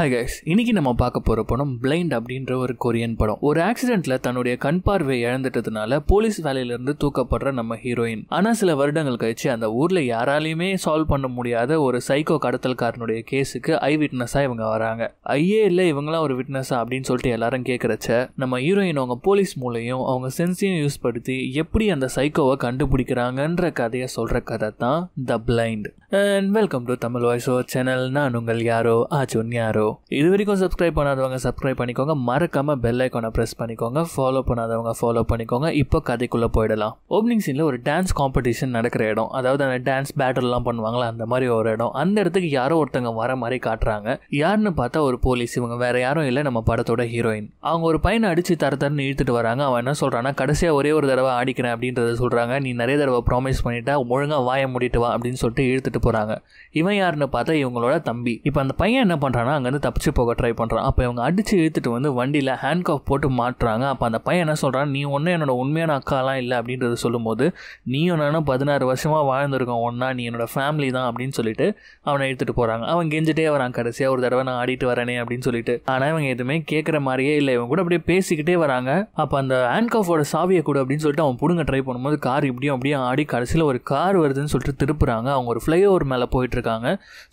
Hi guys இன்னைக்கு நம்ம பார்க்க போகிற படம் பிளைண்ட் அப்படின்ற ஒரு கொரியன் படம். ஒரு ஆக்சிடென்ட்ல தன்னுடைய கண் பார்வை இழந்துட்டதுனால போலீஸ் வேலையிலிருந்து தூக்கப்படுற நம்ம ஹீரோயின் ஆனால் சில வருடங்கள் கழிச்சு அந்த ஊரில் யாராலையுமே சால்வ் பண்ண முடியாத ஒரு சைக்கோ கடத்தல்காரனுடைய கேஸுக்கு ஐ விட்னஸாக இவங்க வராங்க. ஐயே இல்லை இவங்களாம் ஒரு விட்னஸா அப்படின்னு சொல்லிட்டு எல்லாரும் கேட்குறச்ச நம்ம ஹீரோயின் அவங்க போலீஸ் மூலையும் அவங்க சென்ஸையும் யூஸ் படுத்தி எப்படி அந்த சைக்கோவை கண்டுபிடிக்கிறாங்கன்ற கதையை சொல்கிற கதை தான் the blind and welcome to Tamil voice O channel நான் உங்கள் யாரோ? ஆச்சுன் யாரோ? இது வரைக்கும் சப்ஸ்கிரைப் பண்ணாதவங்க சப்ஸ்கிரைப் பண்ணிக்கோங்க. மறக்காம பெல் ஐக்கானை ப்ரெஸ் பண்ணிக்கோங்க. ஃபாலோ பண்ணாதவங்க ஃபாலோ பண்ணிக்கோங்க. இப்போ கதைக்குள்ளே போயிடலாம். ஓப்பனிங் சீனில் ஒரு டான்ஸ் காம்படிஷன் நடக்கிற இடம். அதாவது அந்த டான்ஸ் பேட்டர்லாம் பண்ணுவாங்களா அந்த மாதிரி ஒரு இடம். அந்த இடத்துக்கு யாரோ ஒருத்தங்க வர மாதிரி காட்டுறாங்க. யாருன்னு பார்த்தா ஒரு போலீஸ் இவங்க வேற யாரும் இல்லை. நம்ம படத்தோட ஹீரோயின் அவங்க ஒரு பையனை அடிச்சு தர தரன்னு இழுத்துட்டு வராங்க. அவன் என்ன சொல்கிறான்னா கடைசியாக ஒரே ஒரு தடவை ஆடிக்கிறேன் அப்படின்றத சொல்கிறாங்க நீ நிறைய தடவை ப்ராமிஸ் பண்ணிட்டா ஒழுங்காக வாய முடிட்டு வா அப்படின்னு சொல்லிட்டு இழுத்துட்டு போறாங்க. இவன் யாருன்னு பார்த்தா இவங்களோட தம்பி. இப்போ அந்த பையன் என்ன பண்ணுறான்னா அங்கேருந்து தப்பிச்சு போக ட்ரை பண்றான். அப்போ இவங்க அடிச்சு இழுத்துட்டு வந்து வண்டியில் ஹேண்ட் போட்டு மாட்டுறாங்க. அப்போ அந்த பையன் என்ன சொல்றான் நீ ஒன்றும் என்னோட உண்மையான அக்காலாம் இல்லை அப்படின்றத சொல்லும்போது நீயும் நானும் பதினாறு வருஷமாக வாழ்ந்துருக்கோம் ஒன்றா நீ என்னோட ஃபேமிலி தான் அப்படின்னு சொல்லிட்டு அவனை எடுத்துகிட்டு போகிறாங்க அவன் கெஞ்சிட்டே வரான் கடைசியாக ஒரு தடவை நான் ஆடிட்டு வரேனே அப்படின்னு சொல்லிட்டு. ஆனால் இவங்க எதுவுமே கேட்குற மாதிரியே இல்லை. இவங்க கூட அப்படியே பேசிக்கிட்டே வராங்க. அப்போ அந்த ஹேண்ட் கஃபோட சாவியை கூட அப்படின்னு சொல்லிட்டு அவன் பிடுங்க ட்ரை பண்ணும்போது கார் இப்படியும் அப்படியே ஆடி கடைசியில் ஒரு கார் வருதுன்னு சொல்லிட்டு திருப்புறாங்க. அவங்க ஒரு ஃப்ளைஓவர் மேலே போயிட்டுருக்காங்க.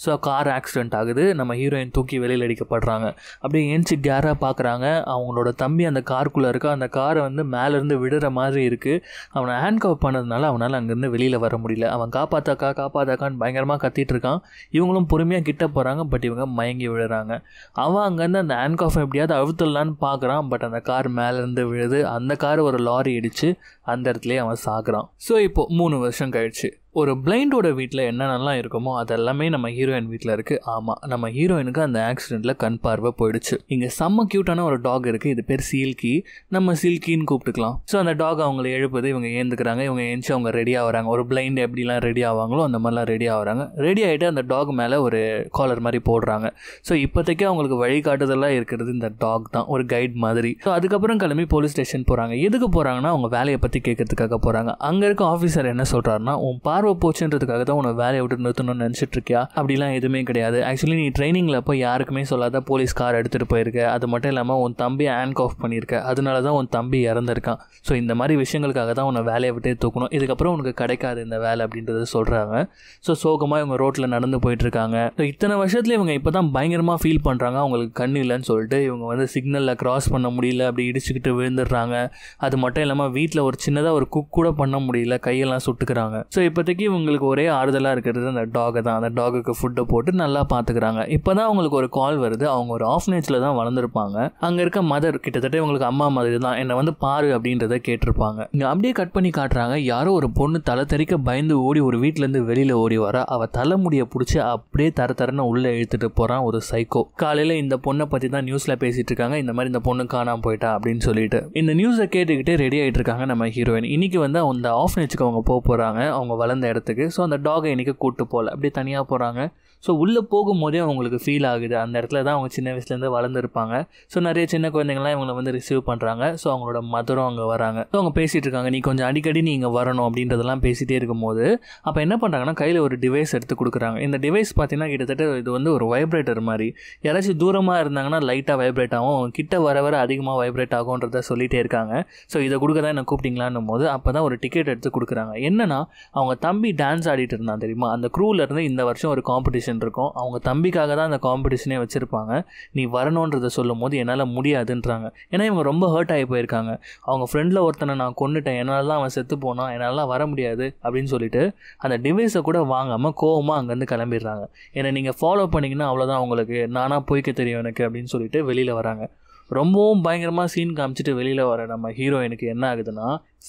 ஸோ கார் ஆக்சிடென்ட் ஆகுது. நம்ம ஹீரோயின் தூக்கி வெளியில் அடிக்கப்படுறாங்க. அப்படியே ஏஞ்சி கேராக பார்க்குறாங்க அவங்களோட தம்பி அந்த காருக்குள்ளே இருக்கா? அந்த காரை வந்து மேலேருந்து விடுற மாதிரி இருக்குது அவனை ஹேண்ட் கவர் பண்ணதுனால அவனால் அங்கேருந்து வெளியில் வர முடியல. அவன் காப்பாத்தாக்கா காப்பாத்தாக்கான்னு பயங்கரமாக கத்திட்டு இருக்கான் இவங்களும் பொறுமையாக கிட்ட போகிறாங்க பட் இவங்க மயங்கி விழுறாங்க. அவன் அங்கேருந்து அந்த ஹேண்ட் காஃப் எப்படியாவது அழுத்தலான்னு பார்க்குறான் பட் அந்த கார் மேலேருந்து விழுது. அந்த கார் ஒரு லாரி இடிச்சு அந்த இடத்துலேயே அவன் சாகுறான். ஸோ இப்போது மூணு வருஷம் கழிச்சு. ஒரு பிளைண்டோட வீட்டில் என்னென்னலாம் இருக்குமோ அதெல்லாமே நம்ம ஹீரோயின் வீட்டில் இருக்குது ஆமாம் நம்ம ஹீரோயினுக்கு அந்த ஆக்சிடெண்ட்டில் கண் பார்வை போயிடுச்சு. இங்கே செம்ம க்யூட்டான ஒரு டாக் இருக்குது இது பேர் சீல்கி நம்ம சில்கின்னு கூப்பிட்டுக்கலாம். ஸோ அந்த டாக் அவங்களை எழுப்புது. இவங்க ஏந்துக்கிறாங்க. இவங்க ஏஞ்சி அவங்க ரெடி ஆகிறாங்க. ஒரு பிளைண்ட் எப்படிலாம் ரெடி ஆவாங்களோ அந்த மாதிரிலாம் ரெடி ஆகுறாங்க. ரெடி ஆகிட்டு அந்த டாக் மேலே ஒரு காலர் மாதிரி போடுறாங்க. ஸோ இப்போதைக்கு அவங்களுக்கு வழிகாட்டுதலாக இருக்கிறது இந்த டாக் தான். ஒரு கைட் மாதிரி. ஸோ அதுக்கப்புறம் கிளம்பி போலீஸ் ஸ்டேஷன் போகிறாங்க எதுக்கு போகிறாங்கன்னா அவங்க வேலையை பற்றி கேட்கறதுக்காக போகிறாங்க அங்கே இருக்க ஆஃபீஸர் என்ன சொல்கிறாருன்னா உன் பார்வை போச்சுன்றதுக்காக தான் உன்னை வேலையை விட்டு நிறுத்தணும்னு நினச்சிட்டு இருக்கியா அப்படிலாம் எதுவுமே கிடையாது. ஆக்சுவலி நீ ட்ரைனிங்கில் போய் யாருக்குமே சொல்லாத போலீஸ் கார் எடுத்துகிட்டு போயிருக்க. அது மட்டும் இல்லாமல் உன் தம்பி ஹேண்ட் ஆஃப் பண்ணியிருக்க. அதனால தான் உன் தம்பி இறந்துருக்கான். ஸோ இந்த மாதிரி விஷயங்களுக்காக தான் உன்னை வேலையை விட்டே தூக்கணும். இதுக்கப்புறம் உனக்கு கிடைக்காது இந்த வேலை அப்படின்றத சொல்கிறாங்க ஸோ சோகமாக இவங்க ரோட்டில் நடந்து போயிட்டுருக்காங்க ஸோ இத்தனை வருஷத்துல இவங்க இப்போ தான் பயங்கரமாக ஃபீல் பண்ணுறாங்க அவங்களுக்கு கண் இல்லைன்னு சொல்லிட்டு இவங்க வந்து சிக்னலில் கிராஸ் பண்ண முடியல. அப்படி இடிச்சுக்கிட்டு விழுந்துடுறாங்க. அது மட்டும் இல்லாமல் வீட்டில் ஒரு சின்னதாக ஒரு குக் கூட பண்ண முடியல. கையெல்லாம் சுட்டுக்கிறாங்க. ஸோ இப்போதைக்கு இவங்களுக்கு ஒரே ஆறுதலாக இருக்கிறது அந்த டாகை தான். அந்த டாகுக்கு ஃபுட்டை போட்டு நல்லா பார்த்துக்கிறாங்க இப்போ தான் அவங்களுக்கு ஒரு கால் வருது. அவங்க ஒரு ஆஃப்னேஜில் தான் வளர்ந்துருப்பாங்க. அங்கே இருக்க மதர் கிட்டத்தட்ட இவங்களுக்கு அம்மா மாதிரி தான். என்னை வந்து பாரு அப்படின்றத கேட்டிருப்பாங்க. இங்கே அப்படியே கட் பண்ணி காட்டுறாங்க. யாரோ ஒரு பொண்ணு தலை தெறிக்க பயந்து ஓடி ஒரு வீட்டிலேருந்து வெளியில் ஓடி வர. அவள் தலைமுடியை பிடிச்சி அப்படியே தர தரன்னு உள்ளே இழுத்துட்டு போகிறான் ஒரு சைக்கோ காலையில் இந்த பொண்ணை பற்றி தான் நியூஸில் பேசிகிட்டு இருக்காங்க. இந்த மாதிரி இந்த பொண்ணு காணாமல் போயிட்டா அப்படின்னு சொல்லிட்டு. இந்த நியூஸை கேட்டுக்கிட்டே ரெடி ஆகிட்டு இருக்காங்க நம்ம ஹீரோயின் இன்னைக்கு வந்து அந்த ஆஃப்னேஜுக்கு அவங்க போக போகிறாங்க அவங்க வளர்ந்து இடத்துக்கு. ஸோ அந்த டாகை இன்றைக்கி கூப்பிட்டு போகல அப்படியே தனியாக போகிறாங்க ஸோ உள்ளே போகும்போதே அவங்களுக்கு ஃபீல் ஆகுது. அந்த இடத்துல தான் அவங்க சின்ன வயசுலேருந்து வளர்ந்துருப்பாங்க. ஸோ நிறைய சின்ன குழந்தைங்களாம் இவங்களை வந்து ரிசீவ் பண்ணுறாங்க ஸோ அவங்களோட மதரும் அங்கே வராங்க. ஸோ அவங்க பேசிகிட்டு இருக்காங்க நீ கொஞ்சம் அடிக்கடி நீ இங்கே வரணும் அப்படின்றதெல்லாம் பேசிகிட்டே இருக்கும்போது அப்போ என்ன பண்ணுறாங்கன்னா கையில் ஒரு டிவைஸ் எடுத்து கொடுக்குறாங்க. இந்த டிவைஸ் பார்த்தீங்கன்னா கிட்டத்தட்ட இது வந்து ஒரு வைப்ரேட்டர் மாதிரி. யாராச்சும் தூரமாக இருந்தாங்கன்னா லைட்டாக வைப்ரேட் ஆகும். கிட்ட வர வர அதிகமாக வைப்ரேட் ஆகுன்றத சொல்லிகிட்டே இருக்காங்க. ஸோ இதை கொடுக்க தான் என்ன கூப்பிட்டீங்களான்னும் போது அப்போ தான் ஒரு டிக்கெட் எடுத்து கொடுக்குறாங்க. என்னன்னா அவங்க தம்பி டான்ஸ் ஆடிட்டு இருந்தான் தெரியுமா? அந்த க்ரூவில் இருந்து இந்த வருஷம் ஒரு காம்படிஷன் இருக்கும். அவங்க தம்பிக்காக தான் அந்த காம்படிஷனே வச்சுருப்பாங்க. நீ வரணுன்றதை சொல்லும் போது என்னால் முடியாதுன்றாங்க. ஏன்னா இவங்க ரொம்ப ஹர்ட் ஆகி போயிருக்காங்க. அவங்க ஃப்ரெண்டில் ஒருத்தனை நான் கொண்டுட்டேன் என்னால் தான் அவன் செத்து போனான். என்னால் வர முடியாது அப்படின்னு சொல்லிட்டு அந்த டிவைஸை கூட வாங்காமல் கோவமாக அங்கேருந்து கிளம்பிடுறாங்க. என்னை நீங்கள் ஃபாலோ பண்ணிங்கன்னா அவ்வளோதான் உங்களுக்கு. நானாக போய்க்க தெரியும் எனக்கு அப்படின்னு சொல்லிட்டு வெளியில் வராங்க. ரொம்பவும் பயங்கரமாக சீன் காமிச்சிட்டு வெளியில் வர நம்ம ஹீரோயினுக்கு என்ன ஆகுதுன்னா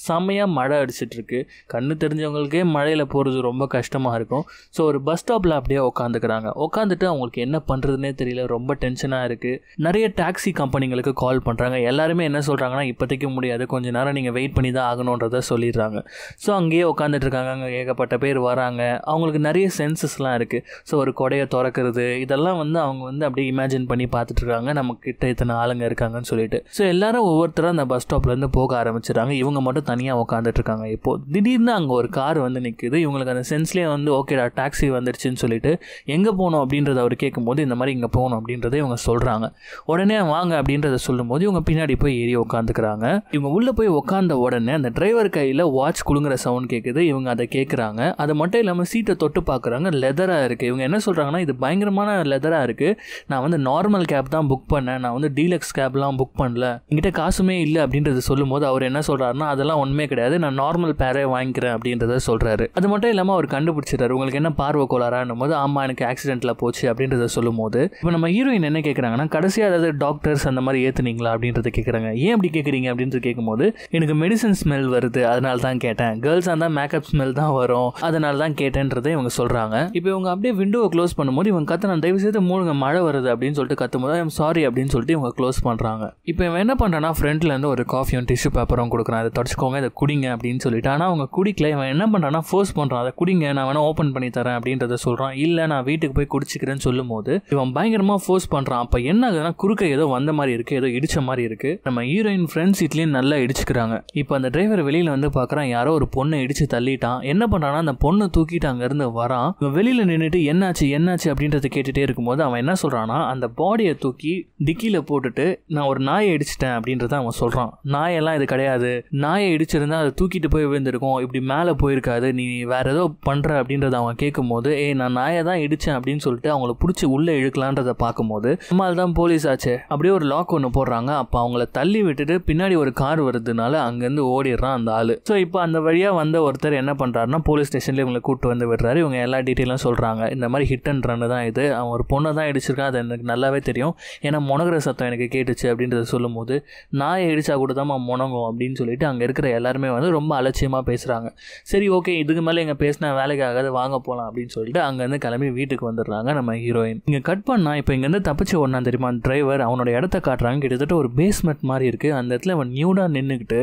செம்மையாக மழை அடிச்சிட்ருக்கு. கண்ணு தெரிஞ்சவங்களுக்கே மழையில் போகிறது ரொம்ப கஷ்டமாக இருக்கும். ஸோ ஒரு பஸ் ஸ்டாப்பில் அப்படியே உட்காந்துக்கிறாங்க உட்காந்துட்டு அவங்களுக்கு என்ன பண்ணுறதுனே தெரியல. ரொம்ப டென்ஷனாக இருக்குது நிறைய டாக்ஸி கம்பெனிங்களுக்கு கால் பண்ணுறாங்க எல்லாருமே என்ன சொல்கிறாங்கன்னா இப்போதைக்கு முடியாது. கொஞ்ச நேரம் நீங்கள் வெயிட் பண்ணி தான் ஆகணுன்றதை சொல்லிடுறாங்க. ஸோ அங்கேயே உட்காந்துட்ருக்காங்க அங்கே ஏகப்பட்ட பேர் வராங்க. அவங்களுக்கு நிறைய சென்சஸ்லாம் இருக்குது ஸோ ஒரு கொடையை திறக்கிறது. இதெல்லாம் வந்து அவங்க வந்து அப்படியே இமேஜின் பண்ணி பார்த்துட்ருக்காங்க. நம்ம கிட்ட இத்தனை ஆளுங்க இருக்காங்கன்னு சொல்லிட்டு. ஸோ எல்லாரும் ஒவ்வொருத்தரும் அந்த பஸ் ஸ்டாப்லேருந்து போக ஆரம்பிச்சிடுறாங்க. இவங்க மட்டும் மட்டும் தனியாக உட்காந்துட்டு இருக்காங்க இப்போ திடீர்னு அங்கே ஒரு கார் வந்து நிற்குது இவங்களுக்கு அந்த சென்ஸ்லேயே வந்து ஓகேடா டாக்ஸி வந்துடுச்சுன்னு சொல்லிட்டு எங்கே போகணும்? அப்படின்றத அவர் கேட்கும்போது இந்த மாதிரி இங்கே போகணும் அப்படின்றத இவங்க சொல்கிறாங்க உடனே வாங்க அப்படின்றத சொல்லும்போது இவங்க பின்னாடி போய் ஏறி உட்காந்துக்கிறாங்க இவங்க உள்ளே போய் உட்காந்த உடனே அந்த டிரைவர் கையில் வாட்ச் குழுங்குற சவுண்ட் கேட்குது இவங்க அதை கேட்குறாங்க அது மட்டும் இல்லாமல் சீட்டை தொட்டு பார்க்குறாங்க லெதராக இருக்குது இவங்க என்ன சொல்கிறாங்கன்னா இது பயங்கரமான லெதராக இருக்குது நான் வந்து நார்மல் கேப் தான் புக் பண்ணேன். நான் வந்து டீலக்ஸ் கேப்லாம் புக் பண்ணல. என்கிட்ட காசுமே இல்லை. அப்படின்றத சொல்லும்போது அவர் என்ன சொல்கிறாருன்னா அதெல்லாம் ஒன்றுமே கிடையாது. நான் நார்மல் பேரே வாங்கிக்கிறேன் அப்படின்றத சொல்கிறாரு அது மட்டும் இல்லாமல் அவர் கண்டுபிடிச்சிட்டாரு உங்களுக்கு என்ன பார்வை கோளாறான்னும் போது ஆமாம் எனக்கு ஆக்சிடென்ட்டில் போச்சு அப்படின்றத சொல்லும்போது இப்போ நம்ம ஹீரோயின் என்ன கேட்குறாங்கன்னா கடைசியாக அதாவது டாக்டர்ஸ் அந்த மாதிரி ஏற்றுனீங்களா அப்படின்றத கேட்குறாங்க ஏன் அப்படி கேட்குறீங்க அப்படின்றது கேட்கும்போது எனக்கு மெடிசன் ஸ்மெல் வருது. அதனால தான் கேட்டேன். கேர்ள்ஸாக இருந்தால் மேக்கப் ஸ்மெல் தான் வரும். அதனால தான் கேட்டேன்றதை இவங்க சொல்கிறாங்க இப்போ இவங்க அப்படியே விண்டோவை க்ளோஸ் பண்ணும்போது இவங்க கத்து நான் தயவு செய்து மூணுங்க மழை வருது அப்படின்னு சொல்லிட்டு கத்தும்போது ஐம் சாரி அப்படின்னு சொல்லிட்டு இவங்க க்ளோஸ் பண்ணுறாங்க இப்போ இவன் என்ன பண்ணுறான்னா ஃப்ரண்ட்லேருந்து ஒரு காஃபியும் டிஷ்யூ பேப்பரும் கொடுக்குறான். அதை வச்சுக்கோங்க இதை குடிங்க அப்படின்னு சொல்லிட்டு. ஆனால் அவங்க குடிக்கல. இவன் என்ன பண்ணுறான்னா ஃபோர்ஸ் பண்ணுறான் அதை குடிங்க நான் வேணால் ஓப்பன் பண்ணி தரேன் அப்படின்றத சொல்கிறான் இல்லை நான் வீட்டுக்கு போய் குடிச்சிக்கிறேன்னு சொல்லும் போது இவன் பயங்கரமாக ஃபோர்ஸ் பண்ணுறான் அப்போ என்ன ஆகுதுன்னா குறுக்க ஏதோ வந்த மாதிரி இருக்குது ஏதோ இடிச்ச மாதிரி இருக்குது நம்ம ஹீரோயின் ஃப்ரெண்ட்ஸ் இட்லேயும் நல்லா இடிச்சுக்கிறாங்க. இப்போ அந்த டிரைவர் வெளியில் வந்து பார்க்குறான் யாரோ ஒரு பொண்ணை இடிச்சு தள்ளிட்டான். என்ன பண்ணுறான்னா அந்த பொண்ணை தூக்கிட்டு அங்கேருந்து வரான். இவன் வெளியில் நின்றுட்டு என்னாச்சு என்னாச்சு? அப்படின்றத கேட்டுகிட்டே இருக்கும்போது அவன் என்ன சொல்கிறான்னா அந்த பாடியை தூக்கி டிக்கியில் போட்டுட்டு நான் ஒரு நாயை இடிச்சிட்டேன் அப்படின்றத அவன் சொல்கிறான் நாயெல்லாம் இது கிடையாது. நாயை இடிச்சிருந்தா அதை தூக்கிட்டு போய் விழுந்திருக்கும். இப்படி மேலே போயிருக்காது. நீ வேற ஏதோ பண்ணுற அப்படின்றத அவன் கேட்கும்போது ஏய் நான் நாயை தான் இடித்தேன் அப்படின்னு சொல்லிட்டு அவங்கள பிடிச்சி உள்ளே இழுக்கலான்றதை பார்க்கும்போது நம்மால் தான் போலீஸ் ஆச்சு. அப்படியே ஒரு லாக் ஒன்று போடுறாங்க. அப்போ அவங்கள தள்ளி விட்டுட்டு பின்னாடி ஒரு கார் வருதுனால அங்கேருந்து ஓடிடுறான் அந்த ஆள். ஸோ இப்போ அந்த வழியாக வந்த ஒருத்தர் என்ன பண்ணுறாருன்னா போலீஸ் ஸ்டேஷனில் இவங்களை கூப்பிட்டு வந்து விடுறாரு. இவங்க எல்லா டீட்டெயிலும் சொல்கிறாங்க இந்த மாதிரி ஹிட் அண்ட் ரன்னு தான் இது. அவன் ஒரு பொண்ணை தான் இடிச்சிருக்கான் அது எனக்கு நல்லாவே தெரியும். ஏன்னா முனகிற சத்தம் எனக்கு கேட்டுச்சு அப்படின்றத சொல்லும்போது நாயை இடிச்சா கூட தான் முனங்கும் அப்படின்னு சொல்லிட்டு அங்கே இருக்கிற எல்லாருமே வந்து ரொம்ப அலட்சியமாக பேசுகிறாங்க சரி ஓகே இதுக்கு மேலே எங்கள் பேசினா வேலைக்கு ஆகாது வாங்க போகலாம் அப்படின்னு சொல்லிட்டு அங்கேருந்து கிளம்பி வீட்டுக்கு வந்துடுறாங்க நம்ம ஹீரோயின் இங்கே கட் பண்ணால் இப்போ இங்கேருந்து தப்பிச்சு ஒன்றா தெரியுமா டிரைவர் அவனோட இடத்த காட்டுறாங்க. கிட்டத்தட்ட ஒரு பேஸ்மெண்ட் மாதிரி இருக்குது அந்த இடத்துல அவன் நியூடாக நின்றுக்கிட்டு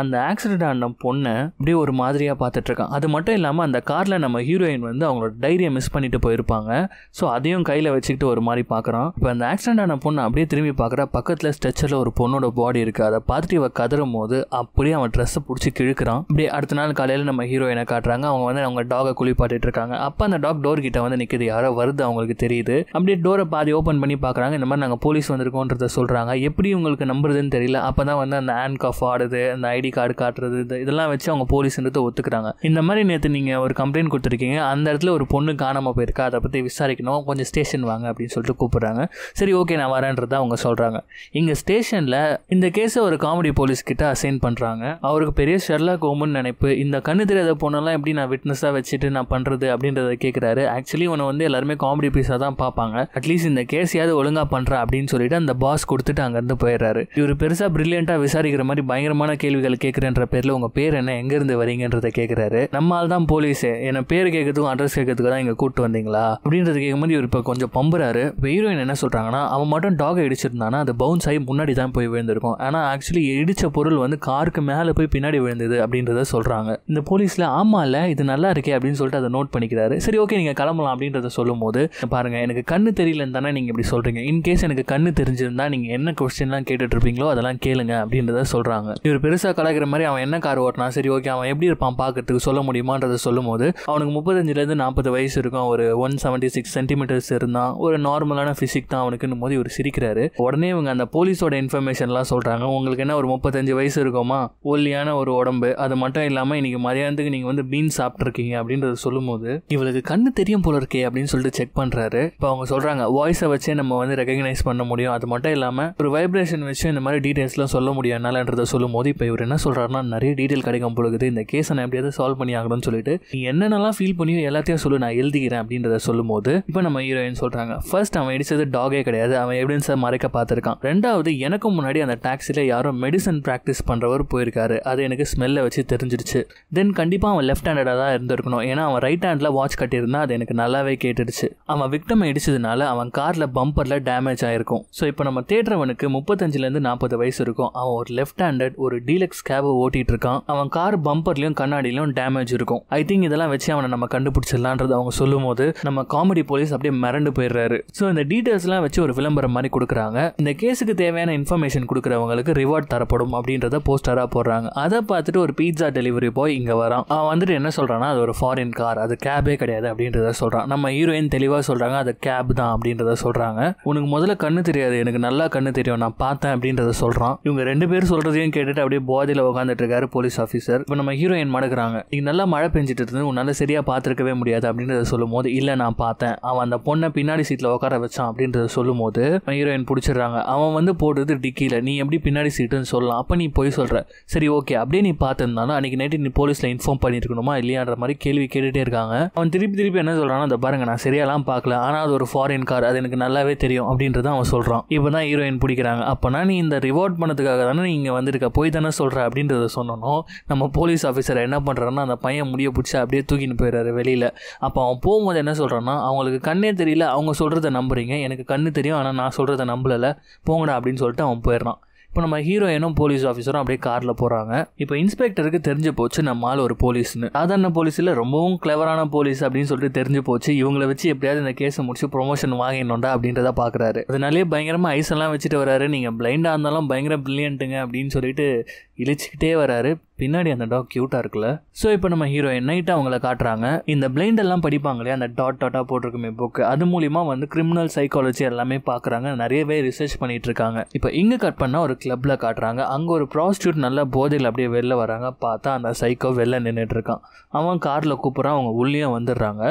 அந்த ஆக்சிடென்ட் ஆன பொண்ணை அப்படியே ஒரு மாதிரியாக பார்த்துட்ருக்கான் அது மட்டும் இல்லாமல் அந்த காரில் நம்ம ஹீரோயின் வந்து அவங்களோட டைரியை மிஸ் பண்ணிட்டு போயிருப்பாங்க. ஸோ அதையும் கையில் வச்சுக்கிட்டு ஒரு மாதிரி பார்க்குறான். இப்போ அந்த ஆக்சிடென்ட் ஆன பொண்ணு அப்படியே திரும்பி பார்க்குறா. பக்கத்தில் ஸ்ட்ரெச்சரில் ஒரு பொண்ணோட பாடி இருக்குது அதை பார்த்துட்டு இவன் கதறும் போது அப்படியே அவன் ட்ரெஸ்ஸை பிடிச்சி கிழக்கிறான். அப்படியே அடுத்த நாள் காலையில் நம்ம ஹீரோயினை காட்டுறாங்க. அவங்க வந்து அவங்க டாகை குளிப்பாட்டிட்டு இருக்காங்க. அப்போ அந்த டாக் டோர் கிட்ட வந்து நிற்கிது யாரோ வருது அவங்களுக்கு தெரியுது. அப்படியே டோரை பாதி ஓப்பன் பண்ணி பார்க்குறாங்க இந்த மாதிரி நாங்கள் போலீஸ் வந்திருக்கோன்றத சொல்கிறாங்க எப்படி உங்களுக்கு நம்புறதுன்னு தெரியல. அப்போ தான் வந்து அந்த ஹேண்ட் கஃப் ஆடுது அந்த ஐடி கார்டு காட்டுறது இது இதெல்லாம் வச்சு அவங்க போலீஸ்ன்றது ஒத்துக்கிறாங்க. இந்த மாதிரி நேற்று நீங்கள் ஒரு கம்ப்ளைண்ட் கொடுத்துருக்கீங்க. அந்த இடத்துல ஒரு பொண்ணு காணாமல் போயிருக்கா? அதை பற்றி விசாரிக்கணும். கொஞ்சம் ஸ்டேஷன் வாங்க அப்படின்னு சொல்லிட்டு கூப்பிட்றாங்க. சரி ஓகே நான் வரேன்றதை அவங்க சொல்கிறாங்க இங்கே ஸ்டேஷனில் இந்த கேஸை ஒரு காமெடி போலீஸ் கிட்ட அசைன் பண்ணுறாங்க அவருக்கு பெரிய ஷெர்லாக் ஓமுன்னு நினைப்பு. இந்த கண்ணு தெரியாத பொண்ணெல்லாம் எப்படி நான் விட்னஸாக வச்சுட்டு நான் பண்ணுறது அப்படின்றத கேட்குறாரு ஆக்சுவலி உன்னை வந்து எல்லாருமே காமெடி பீஸாக தான் பார்ப்பாங்க. அட்லீஸ்ட் இந்த கேஸையாவது ஒழுங்காக பண்ணுறா அப்படின்னு சொல்லிட்டு அந்த பாஸ் கொடுத்துட்டு அங்கேருந்து போயிடுறாரு. இவர் பெருசாக ப்ரில்லியண்ட்டாக விசாரிக்கிற மாதிரி பயங்கரமான கேள்விகள் கேட்குறேன்ற பேரில் உங்கள் பேர் என்ன எங்கேருந்து வரீங்கன்றதை கேட்குறாரு நம்ம ஆள் தான் போலீஸு. என்ன பேர் கேட்கறதுக்கும் அட்ரஸ் கேட்கறதுக்கு தான் இங்கே கூப்பிட்டு வந்தீங்களா? அப்படின்றது கேட்கும்போது இவர் இப்போ கொஞ்சம் பம்புறாரு. இப்போ ஹீரோயின் என்ன சொல்கிறாங்கன்னா அவன் மட்டும் டாகை இடிச்சிருந்தானா அது பவுன்ஸ் ஆகி முன்னாடி தான் போய் விழுந்திருக்கும். ஆனால் ஆக்சுவலி இடித்த பொருள் வந்து காருக்கு மேலே போய் பின்னாடி விழுந்தது அப்படின்றத சொல்கிறாங்க இந்த போலீஸில் ஆமா இல்லை இது நல்லா இருக்கே அப்படின்னு சொல்லிட்டு அதை நோட் பண்ணிக்கிறாரு. சரி ஓகே நீங்கள் கிளம்பலாம் அப்படின்றத சொல்லும் போது பாருங்க எனக்கு கண்ணு தெரியலன்னு தானே நீங்கள் இப்படி சொல்கிறீங்க இன்கேஸ் எனக்கு கண்ணு தெரிஞ்சிருந்தா நீங்கள் என்ன கொஸ்டின்லாம் கேட்டுட்டு இருப்பீங்களோ அதெல்லாம் கேளுங்க அப்படின்றத சொல்கிறாங்க இவர் பெருசாக கலாக்கிற மாதிரி அவன் என்ன கார் ஓட்டினா சரி ஓகே அவன் எப்படி இருப்பான் பார்க்கறதுக்கு சொல்ல முடியுமான்றதை சொல்லும் போது அவனுக்கு முப்பத்தஞ்சுலேருந்து நாற்பது வயசு இருக்கும். ஒரு ஒன் செவன்ட்டி சிக்ஸ் சென்டிமீட்டர்ஸ் இருந்தான். ஒரு நார்மலான ஃபிசிக் தான் அவனுக்குன்னு போது இவர் சிரிக்கிறாரு. உடனே இவங்க அந்த போலீஸோட இன்ஃபர்மேஷன்லாம் சொல்கிறாங்க உங்களுக்கு என்ன ஒரு முப்பத்தஞ்சு வயசு இருக்குமா? ஒல்லியான ஒரு உடம்பு. அது மட்டும் இல்லாமல் இன்னைக்கு மதியானத்துக்கு நீங்கள் வந்து பீன்ஸ் சாப்பிட்ருக்கீங்க அப்படின்றத சொல்லும்போது இவளுக்கு கண்ணு தெரியும் போல இருக்கே அப்படின்னு சொல்லிட்டு செக் பண்ணுறாரு இப்போ அவங்க சொல்கிறாங்க வாய்ஸை வச்சே நம்ம வந்து ரெகக்னைஸ் பண்ண முடியும். அது மட்டும் இல்லாமல் ஒரு வைப்ரேஷன் வச்சு இந்த மாதிரி டீட்டெயில்ஸ்லாம் சொல்ல முடியும் சொல்லும்போது சொல்லும் போது இப்போ இவர் என்ன சொல்கிறாருன்னா நிறைய டீட்டெயில் கிடைக்கும் பொழுது இந்த கேஸை நான் எப்படியாவது சால்வ் பண்ணி ஆகணும்னு சொல்லிட்டு நீ என்னென்னலாம் ஃபீல் பண்ணியோ எல்லாத்தையும் சொல்லு நான் எழுதிக்கிறேன் அப்படின்றத சொல்லும்போது இப்போ நம்ம ஹீரோயின் சொல்கிறாங்க ஃபர்ஸ்ட் அவன் இடிச்சது டாகே கிடையாது. அவன் எவிடன்ஸை மறைக்க பார்த்துருக்கான். ரெண்டாவது எனக்கு முன்னாடி அந்த டாக்ஸியில் யாரும் மெடிசன் ப்ராக்டிஸ் பண்ணுறவர் போயிருக்காரு. அது எனக்கு ஸ்மெல்லை வச்சு தெரிஞ்சிடுச்சு. தென் கண்டிப்பாக அவன் லெஃப்ட் ஹேண்டடாக தான் இருந்திருக்கணும். ஏன்னா அவன் ரைட் ஹேண்டில் வாட்ச் கட்டியிருந்தா அது எனக்கு நல்லாவே கேட்டுடுச்சு. அவன் விக்டம் இடிச்சதுனால அவன் காரில் பம்பரில் டேமேஜ் ஆயிருக்கும். ஸோ இப்போ நம்ம தேடுறவனுக்கு முப்பத்தஞ்சுலேருந்து நாற்பது வயசு இருக்கும். அவன் ஒரு லெஃப்ட் ஹேண்டட் ஒரு டீலக்ஸ் கேபை ஓட்டிகிட்டு இருக்கான். அவன் கார் பம்பர்லையும் கண்ணாடியிலையும் டேமேஜ் இருக்கும். ஐ திங்க் இதெல்லாம் வச்சு அவனை நம்ம கண்டுபிடிச்சிடலான்றது அவங்க சொல்லும் போது நம்ம காமெடி போலீஸ் அப்படியே மிரண்டு போயிடுறாரு. ஸோ இந்த டீட்டெயில்ஸ்லாம் வச்சு ஒரு விளம்பரம் மாதிரி கொடுக்குறாங்க. இந்த கேஸுக்கு தேவையான இன்ஃபர்மேஷன் கொடுக்குறவங்களுக்கு ரிவார்ட் தரப்படும் அப்படின்றத போஸ்டராக போடுறாங்க. போறாங்க அதை பார்த்துட்டு ஒரு பீட்சா டெலிவரி பாய் இங்கே வரான். அவன் வந்துட்டு என்ன சொல்கிறான்னா அது ஒரு ஃபாரின் கார் அது கேபே கிடையாது அப்படின்றத சொல்கிறான் நம்ம ஹீரோயின் தெளிவாக சொல்கிறாங்க அது கேப் தான் அப்படின்றத சொல்கிறாங்க உனக்கு முதல்ல கண்ணு தெரியாது எனக்கு நல்லா கண்ணு தெரியும் நான் பார்த்தேன் அப்படின்றத சொல்கிறான் இவங்க ரெண்டு பேரும் சொல்கிறதையும் கேட்டுட்டு அப்படியே போதையில் உட்காந்துட்டு இருக்காரு போலீஸ் ஆஃபீஸர் இப்போ நம்ம ஹீரோயின் மடக்குறாங்க. இங்கே நல்லா மழை பெஞ்சிட்டு இருந்து உன்னால் சரியாக பார்த்துருக்கவே முடியாது அப்படின்றத சொல்லும் போது இல்லை நான் பார்த்தேன். அவன் அந்த பொண்ணை பின்னாடி சீட்டில் உட்கார வச்சான் அப்படின்றத சொல்லும் போது ஹீரோயின் பிடிச்சிடுறாங்க. அவன் வந்து போடுறது டிக்கில. நீ எப்படி பின்னாடி சீட்டுன்னு சொல்லலாம். அப்போ நீ போய் சொல்கிற சரி ஓகே அப்படியே நீ பார்த்துருந்தானா? அன்னைக்கு நைட்டு நீ போலீஸில் இன்ஃபார்ம் பண்ணிருக்கணுமா இல்லையான்ற மாதிரி கேள்வி கேட்டுகிட்டே இருக்காங்க. அவன் திருப்பி திருப்பி என்ன சொல்கிறான் அந்த பாருங்க நான் சரியாலாம் பார்க்கல. ஆனால் அது ஒரு ஃபாரின் கார் அது எனக்கு நல்லாவே தெரியும் அப்படின்றத அவன் சொல்கிறான் இப்போ தான் ஹீரோயின் பிடிக்கிறாங்க. அப்போனா நீ இந்த ரிவார்ட் பண்ணதுக்காக தானே நீ இங்க வந்திருக்க? போய் தானே சொல்கிற அப்படின்றத சொன்னோம் நம்ம போலீஸ் ஆஃபீஸர் என்ன பண்றாருன்னா அந்த பையன் முடிய பிடிச்சி அப்படியே தூக்கின்னு போயிடுறாரு வெளியில். அப்போ அவன் போகும்போது என்ன சொல்கிறான்னா அவங்களுக்கு கண்ணே தெரியல. அவங்க சொல்கிறத நம்புறீங்க. எனக்கு கண்ணு தெரியும். ஆனால் நான் சொல்கிறத நம்பல போங்கடா அப்படின்னு சொல்லிட்டு அவன் போயிடுறான். இப்போ நம்ம ஹீரோயினும் போலீஸ் ஆஃபீஸரும் அப்படியே காரில் போகிறாங்க இப்போ இன்ஸ்பெக்டருக்கு தெரிஞ்சு போச்சு நம்ம ஆள் ஒரு போலீஸ்னு. சாதாரண போலீஸில் ரொம்பவும் கிளவரான போலீஸ் அப்படின்னு சொல்லிட்டு தெரிஞ்சு போச்சு. இவங்கள வச்சு எப்படியாவது இந்த கேஸை முடிச்சு ப்ரொமோஷன் வாங்கிடணும்டா அப்படின்றத பார்க்குறாரு அதனாலே பயங்கரமாக ஐஸ் எல்லாம் வச்சுட்டு வராரு. நீங்கள் பிளைண்டாக இருந்தாலும் பயங்கர பிரில்லியன்ட்டுங்க அப்படின்னு சொல்லிட்டு இழிச்சிக்கிட்டே வராரு. பின்னாடி அந்த டாக் க்யூட்டாக இருக்குல்ல? ஸோ இப்போ நம்ம ஹீரோயின் நைட்டாக அவங்கள காட்டுறாங்க. இந்த பிளைண்ட் எல்லாம் படிப்பாங்க இல்லையா அந்த டாட் டாட்டாக போட்டிருக்குமே புக்கு அது மூலிமா வந்து கிரிமினல் சைக்காலஜி எல்லாமே பார்க்குறாங்க நிறையவே ரிசர்ச் பண்ணிட்டு இருக்காங்க. இப்போ இங்கே கட் பண்ணால் ஒரு கிளப்பில் காட்டுறாங்க. அங்கே ஒரு ப்ராஸ்டியூட் நல்ல போதையில் அப்படியே வெளில வராங்க. பார்த்தா அந்த சைக்கோ வெளில நின்றுட்டு இருக்கான். அவன் காரில் கூப்பிட்றான். அவங்க உள்ளேயும் வந்துடுறாங்க.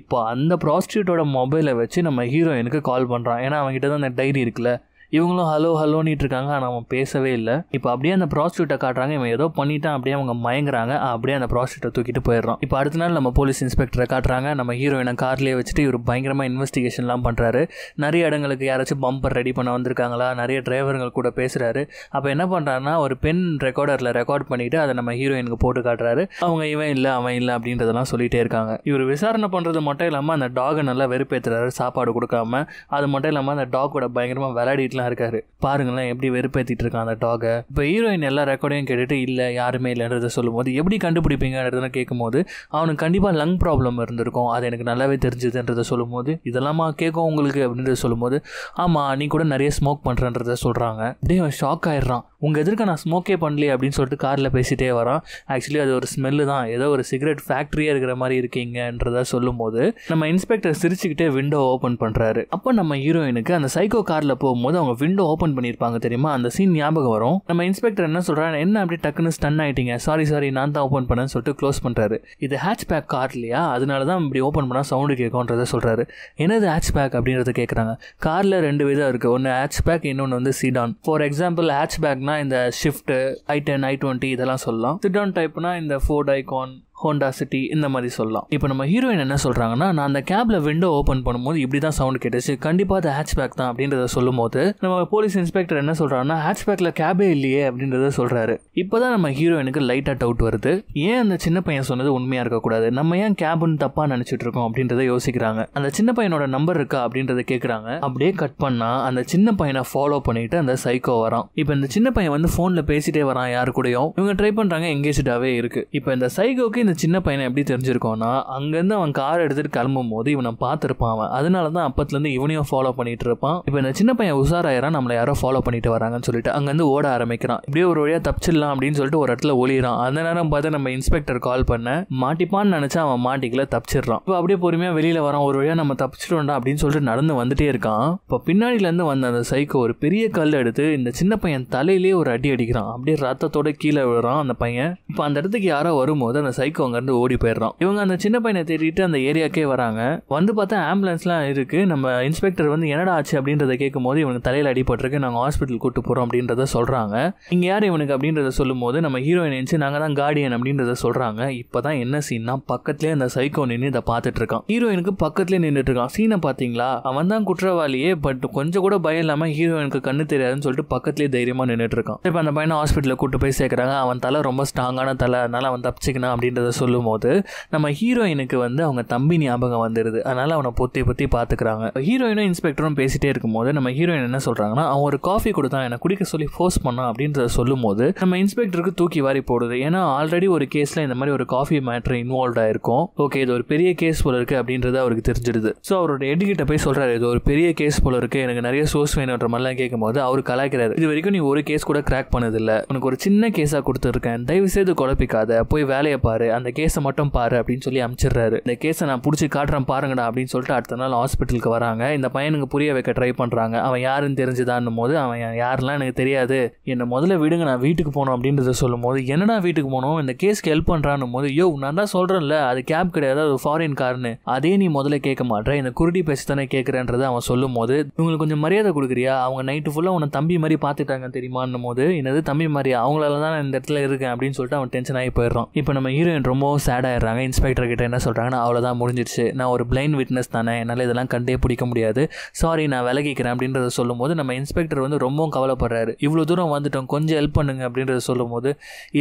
இப்போ அந்த ப்ராஸ்டியூட்டோட மொபைலை வச்சு நம்ம ஹீரோயினுக்கு கால் பண்ணுறான் ஏன்னா அவங்ககிட்ட தான் அந்த டைரி இருக்குல்ல. இவங்களும் ஹலோ ஹலோன்னு இருக்காங்க ஆனால் அவன் பேசவே இல்லை. இப்போ அப்படியே அந்த ப்ராஸ்டியூட்டை காட்டுறாங்க. இவன் ஏதோ பண்ணிட்டான் அப்படியே அவங்க மயங்குறாங்க. அப்படியே அந்த ப்ராஸ்டியூட்டை தூக்கிட்டு போயிடுறான். இப்போ அடுத்த நாள் நம்ம போலீஸ் இன்ஸ்பெக்டரை காட்டுறாங்க. நம்ம ஹீரோயினை கார்லேயே வச்சுட்டு இவர் பயங்கரமாக இன்வெஸ்டிகேஷன்லாம் பண்ணுறாரு நிறைய இடங்களுக்கு யாராச்சும் பம்பர் ரெடி பண்ண வந்திருக்காங்களா? நிறைய டிரைவர்கள் கூட பேசுகிறாரு அப்போ என்ன பண்ணுறாருன்னா ஒரு பென் ரெக்கார்டரில் ரெக்கார்ட் பண்ணிவிட்டு அதை நம்ம ஹீரோயினுக்கு போட்டு காட்டுறாரு. அவங்க இவன் இல்லை அவன் இல்லை அப்படின்றதெல்லாம் சொல்லிகிட்டே இருக்காங்க. இவர் விசாரணை பண்ணுறது மட்டும் இல்லாமல் அந்த டாகை நல்லா வெறுப்பேற்றுறாரு சாப்பாடு கொடுக்காம. அது மட்டும் இல்லாமல் அந்த டாகோட பயங்கரமாக விளையாடிட்டுலாம் இருக்காரு. பாருங்களேன் எப்படி வெறுப்பேற்றிட்டு இருக்கான் அந்த டாகை. இப்போ ஹீரோயின் எல்லா ரெக்கார்டையும் கேட்டுட்டு இல்லை யாருமே இல்லைன்றதை சொல்லும்போது எப்படி கண்டுபிடிப்பீங்கன்றதை கேட்கும்போது அவனுக்கு கண்டிப்பாக லங் ப்ராப்ளம் இருந்திருக்கும். அது எனக்கு நல்லாவே தெரிஞ்சதுன்றதை சொல்லும்போது இதெல்லாமா கேட்கும் உங்களுக்கு? அப்படின்றத சொல்லும்போது ஆமாம் நீ கூட நிறைய ஸ்மோக் பண்ணுறன்றதை சொல்கிறாங்க அப்படியே அவன் ஷாக் ஆயிடுறான். உங்கள் எதிர்க்க நான் ஸ்மோக்கே பண்ணலையே அப்படின்னு சொல்லிட்டு காரில் பேசிட்டே வரான். ஆக்சுவலி அது ஒரு ஸ்மெல்லு தான். ஏதோ ஒரு சிகரெட் ஃபேக்ட்ரியே இருக்கிற மாதிரி இருக்கீங்கன்றத சொல்லும்போது நம்ம இன்ஸ்பெக்டர் சிரிச்சுக்கிட்டே விண்டோ ஓப்பன் பண்ணுறாரு அப்போ நம்ம ஹீரோயினுக்கு அந்த சைக்கோ காரில் போகும்போது அவங்க விண்டோ ஓப்பன் பண்ணியிருப்பாங்க தெரியுமா? அந்த சீன் ஞாபகம் வரும். நம்ம இன்ஸ்பெக்டர் என்ன சொல்கிறாரு என்ன அப்படி டக்குன்னு ஸ்டன் ஆயிட்டீங்க? சாரி சாரி நான் தான் ஓப்பன் பண்ணேன்னு சொல்லிட்டு க்ளோஸ் பண்ணுறாரு இது ஹேட்ச் பேக் கார் இல்லையா? அதனால தான் இப்படி ஓப்பன் பண்ணால் சவுண்டு கேட்கும்ன்றத சொல்கிறாரு என்னது ஹேட்ச் பேக் அப்படின்றத கேட்குறாங்க காரில் ரெண்டு விதம் இருக்குது ஒன்று ஹேட்ச் பேக் இன்னொன்று வந்து சீடான் ஃபார் எக்ஸாம்பிள் ஹேட்ச் பேக்னா இந்த Swift i ten i twenty இதெல்லாம் சொல்லலாம். சிடான் டைப்னா இந்த ஃபோர்ட் ஐகான் ஹோண்டா சிட்டி இந்த மாதிரி சொல்லலாம். இப்போ நம்ம ஹீரோயின் என்ன சொல்கிறாங்கன்னா நான் அந்த கேபில் விண்டோ ஓப்பன் பண்ணும்போது இப்படி தான் சவுண்ட் கேட்டுச்சு. கண்டிப்பாக அது ஹேட்ச் பேக் தான் அப்படின்றத சொல்லும்போது நம்ம போலீஸ் இன்ஸ்பெக்டர் என்ன சொல்கிறாங்கன்னா ஹேட்ச் பேக்கில் கேபே இல்லையே அப்படின்றத சொல்கிறாரு இப்போ தான் நம்ம ஹீரோயினுக்கு லைட்டாக டவுட் வருது. ஏன் அந்த சின்ன பையன் சொன்னது உண்மையாக இருக்கக்கூடாது? நம்ம ஏன் கேபுன்னு தப்பாக நினச்சிட்டு இருக்கோம் அப்படின்றத யோசிக்கிறாங்க. அந்த சின்ன பையனோட நம்பர் இருக்கா அப்படின்றத கேட்குறாங்க அப்படியே கட் பண்ணால் அந்த சின்ன பையனை ஃபாலோ பண்ணிட்டு அந்த சைக்கோ வரான். இப்போ இந்த சின்ன பையன் வந்து ஃபோனில் பேசிட்டே வரான் யாரு கூடயும் இவங்க ட்ரை பண்ணுறாங்க எங்கேஜ்டாகவே இருக்குது இப்போ இந்த சைக்கோக்கு இந்த சின்ன பையனை எப்படி தெரிஞ்சிருக்கோன்னா அங்கேருந்து அவன் கார் எடுத்துட்டு கிளம்பும் போது இவனை பார்த்துருப்பான் அவன். அதனால தான் அப்பத்துலேருந்து இவனையும் ஃபாலோ பண்ணிட்டு இருப்பான். இப்போ இந்த சின்ன பையன் உஷாராயிரான் நம்மளை யாரோ ஃபாலோ பண்ணிட்டு வராங்கன்னு சொல்லிட்டு அங்கேருந்து ஓட ஆரம்பிக்கிறான். இப்படியே ஒரு வழியாக தப்பிச்சிடலாம் அப்படின்னு சொல்லிட்டு ஒரு இடத்துல ஒளிகிறான் அந்த நேரம் பார்த்து நம்ம இன்ஸ்பெக்டர் கால் பண்ண மாட்டிப்பான்னு நினச்சா அவன் மாட்டிக்கல தப்பிச்சிடுறான். இப்போ அப்படியே பொறுமையாக வெளியில் வரான். ஒரு வழியாக நம்ம தப்பிச்சிட்டோம்டா அப்படின்னு சொல்லிட்டு நடந்து வந்துட்டே இருக்கான். இப்போ பின்னாடியிலேருந்து வந்த அந்த சைக்கோ ஒரு பெரிய கல் எடுத்து இந்த சின்ன பையன் தலையிலேயே ஒரு அடி அடிக்கிறான். அப்படியே ரத்தத்தோட கீழே விழுறான் அந்த பையன். இப்போ அந்த இடத்துக்கு யாரோ வரும்போது அந்த சைக்கோ அங்கேருந்து ஓடி போயிடுறான் இவங்க அந்த சின்ன பையனை தேடிட்டு அந்த ஏரியாக்கே வராங்க. வந்து பார்த்தா ஆம்புலன்ஸ்லாம் இருக்கு. நம்ம இன்ஸ்பெக்டர் வந்து என்னடா ஆச்சு அப்படின்றத கேட்கும்போது இவனுக்கு தலையில் அடிபட்டிருக்கு நாங்கள் ஹாஸ்பிட்டல் கூட்டு போகிறோம் அப்படின்றத சொல்கிறாங்க இங்கே யார் இவனுக்கு அப்படின்றத சொல்லும்போது நம்ம ஹீரோயின் நினச்சி நாங்கள் தான் கார்டியன் அப்படின்றத சொல்கிறாங்க இப்போ தான் என்ன சீன்னா பக்கத்துலேயே அந்த சைக்கோ நின்று இதை பார்த்துட்டு இருக்கான். ஹீரோயினுக்கு பக்கத்துலேயே நின்றுட்டு இருக்கான். சீனை பார்த்தீங்களா? அவன் தான் குற்றவாளியே பட் கொஞ்சம் கூட பயம் இல்லாமல் ஹீரோயினுக்கு கண்ணு தெரியாதுன்னு சொல்லிட்டு பக்கத்துலேயே தைரியமாக நின்றுட்டு இருக்கான். இப்போ அந்த பையனை ஹாஸ்பிட்டலில் கூட்டு போய் சேர்க்குறாங்க. அவன் தலை ரொம்ப ஸ்ட்ராங்கான தலை. அதனால அவன் தப்பிச்சிக்கணும் அப்படின்றத அப்படின்றத சொல்லும் போது நம்ம ஹீரோயினுக்கு வந்து அவங்க தம்பி ஞாபகம் வந்துடுது அதனால அவனை பொத்தி பொத்தி பார்த்துக்கிறாங்க ஹீரோயினும் இன்ஸ்பெக்டரும் பேசிட்டே இருக்கும்போது நம்ம ஹீரோயின் என்ன சொல்கிறாங்கன்னா அவன் ஒரு காஃபி கொடுத்தான் என்னை குடிக்க சொல்லி ஃபோர்ஸ் பண்ணான் அப்படின்றத சொல்லும் போது நம்ம இன்ஸ்பெக்டருக்கு தூக்கி வாரி போடுது. ஏன்னா ஆல்ரெடி ஒரு கேஸில் இந்த மாதிரி ஒரு காஃபி மேட்ரு இன்வால்வ் ஆயிருக்கும். ஓகே இது ஒரு பெரிய கேஸ் போல இருக்குது அப்படின்றது அவருக்கு தெரிஞ்சிடுது. ஸோ அவரோட எடிக்கிட்ட போய் சொல்கிறாரு இது ஒரு பெரிய கேஸ் போல இருக்குது எனக்கு நிறைய சோர்ஸ் வேணுன்ற மாதிரிலாம் கேட்கும்போது அவர் கலாய்க்கிறாரு. இது வரைக்கும் நீ ஒரு கேஸ் கூட கிராக் பண்ணதில்லை. உனக்கு ஒரு சின்ன கேஸாக கொடுத்துருக்கேன். தயவு செய்து குழப்பிக்காத. போய் வேலையை பாரு. அந்த கேஸை மட்டும் பாரு அப்படின்னு சொல்லி அமுச்சிடுறாரு. இந்த கேஸை நான் பிடிச்சி காட்டுறேன் பாருங்கடா அப்படின்னு சொல்லிட்டு அடுத்த நாள் ஹாஸ்பிட்டலுக்கு வராங்க. இந்த பையனுக்கு புரிய வைக்க ட்ரை பண்ணுறாங்க அவன் யாருன்னு தெரிஞ்சுதான்னும் போது அவன் யாரெல்லாம் எனக்கு தெரியாது. என்னை முதல்ல விடுங்க நான் வீட்டுக்கு போகணும் அப்படின்றத சொல்லும் போது என்னடா வீட்டுக்கு போகணும்? இந்த கேஸ்க்கு ஹெல்ப் பண்ணுறான்னும் போது யோ நான் தான் சொல்கிறேன்ல அது கேப் கிடையாது அது ஃபாரின் கார்னு அதே நீ முதல்ல கேட்க மாட்டேன் இந்த குருடி பேசி தானே கேட்குறேன்றதை அவன் சொல்லும் போது இவங்களுக்கு கொஞ்சம் மரியாதை கொடுக்குறியா? அவங்க நைட்டு ஃபுல்லாக உன்னை தம்பி மாதிரி பார்த்துட்டாங்க தெரியுமான்னும் போது என்னது தம்பி மாதிரி? அவங்களால தான் நான் இந்த இடத்துல இருக்கேன் அப்படின்னு சொல்லிட்டு அவன் டென்ஷன் ஆகி போயிடுறான். இப்போ நம்ம ஹீரோயின் ரொம்பவும் சேட் ஆயிடுறாங்க. இன்ஸ்பெக்டர் கிட்ட என்ன சொல்கிறாங்கன்னா அவ்வளோதான் முடிஞ்சிருச்சு. நான் ஒரு பிளைண்ட் விட்னஸ் தானே. என்னால் இதெல்லாம் கண்டே பிடிக்க முடியாது. சாரி நான் விலகிக்கிறேன் அப்படின்றத சொல்லும்போது நம்ம இன்ஸ்பெக்டர் வந்து ரொம்பவும் கவலைப்படுறாரு. இவ்வளோ தூரம் வந்துட்டோம். கொஞ்சம் ஹெல்ப் பண்ணுங்க அப்படின்றத சொல்லும்போது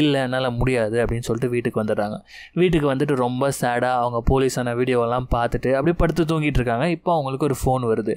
இல்லை என்னால் முடியாது அப்படின்னு சொல்லிட்டு வீட்டுக்கு வந்துடுறாங்க. வீட்டுக்கு வந்துட்டு ரொம்ப சேடாக அவங்க போலீஸான வீடியோவெல்லாம் பார்த்துட்டு அப்படியே படுத்து தூங்கிட்டு இருக்காங்க. இப்போ அவங்களுக்கு ஒரு ஃபோன் வருது.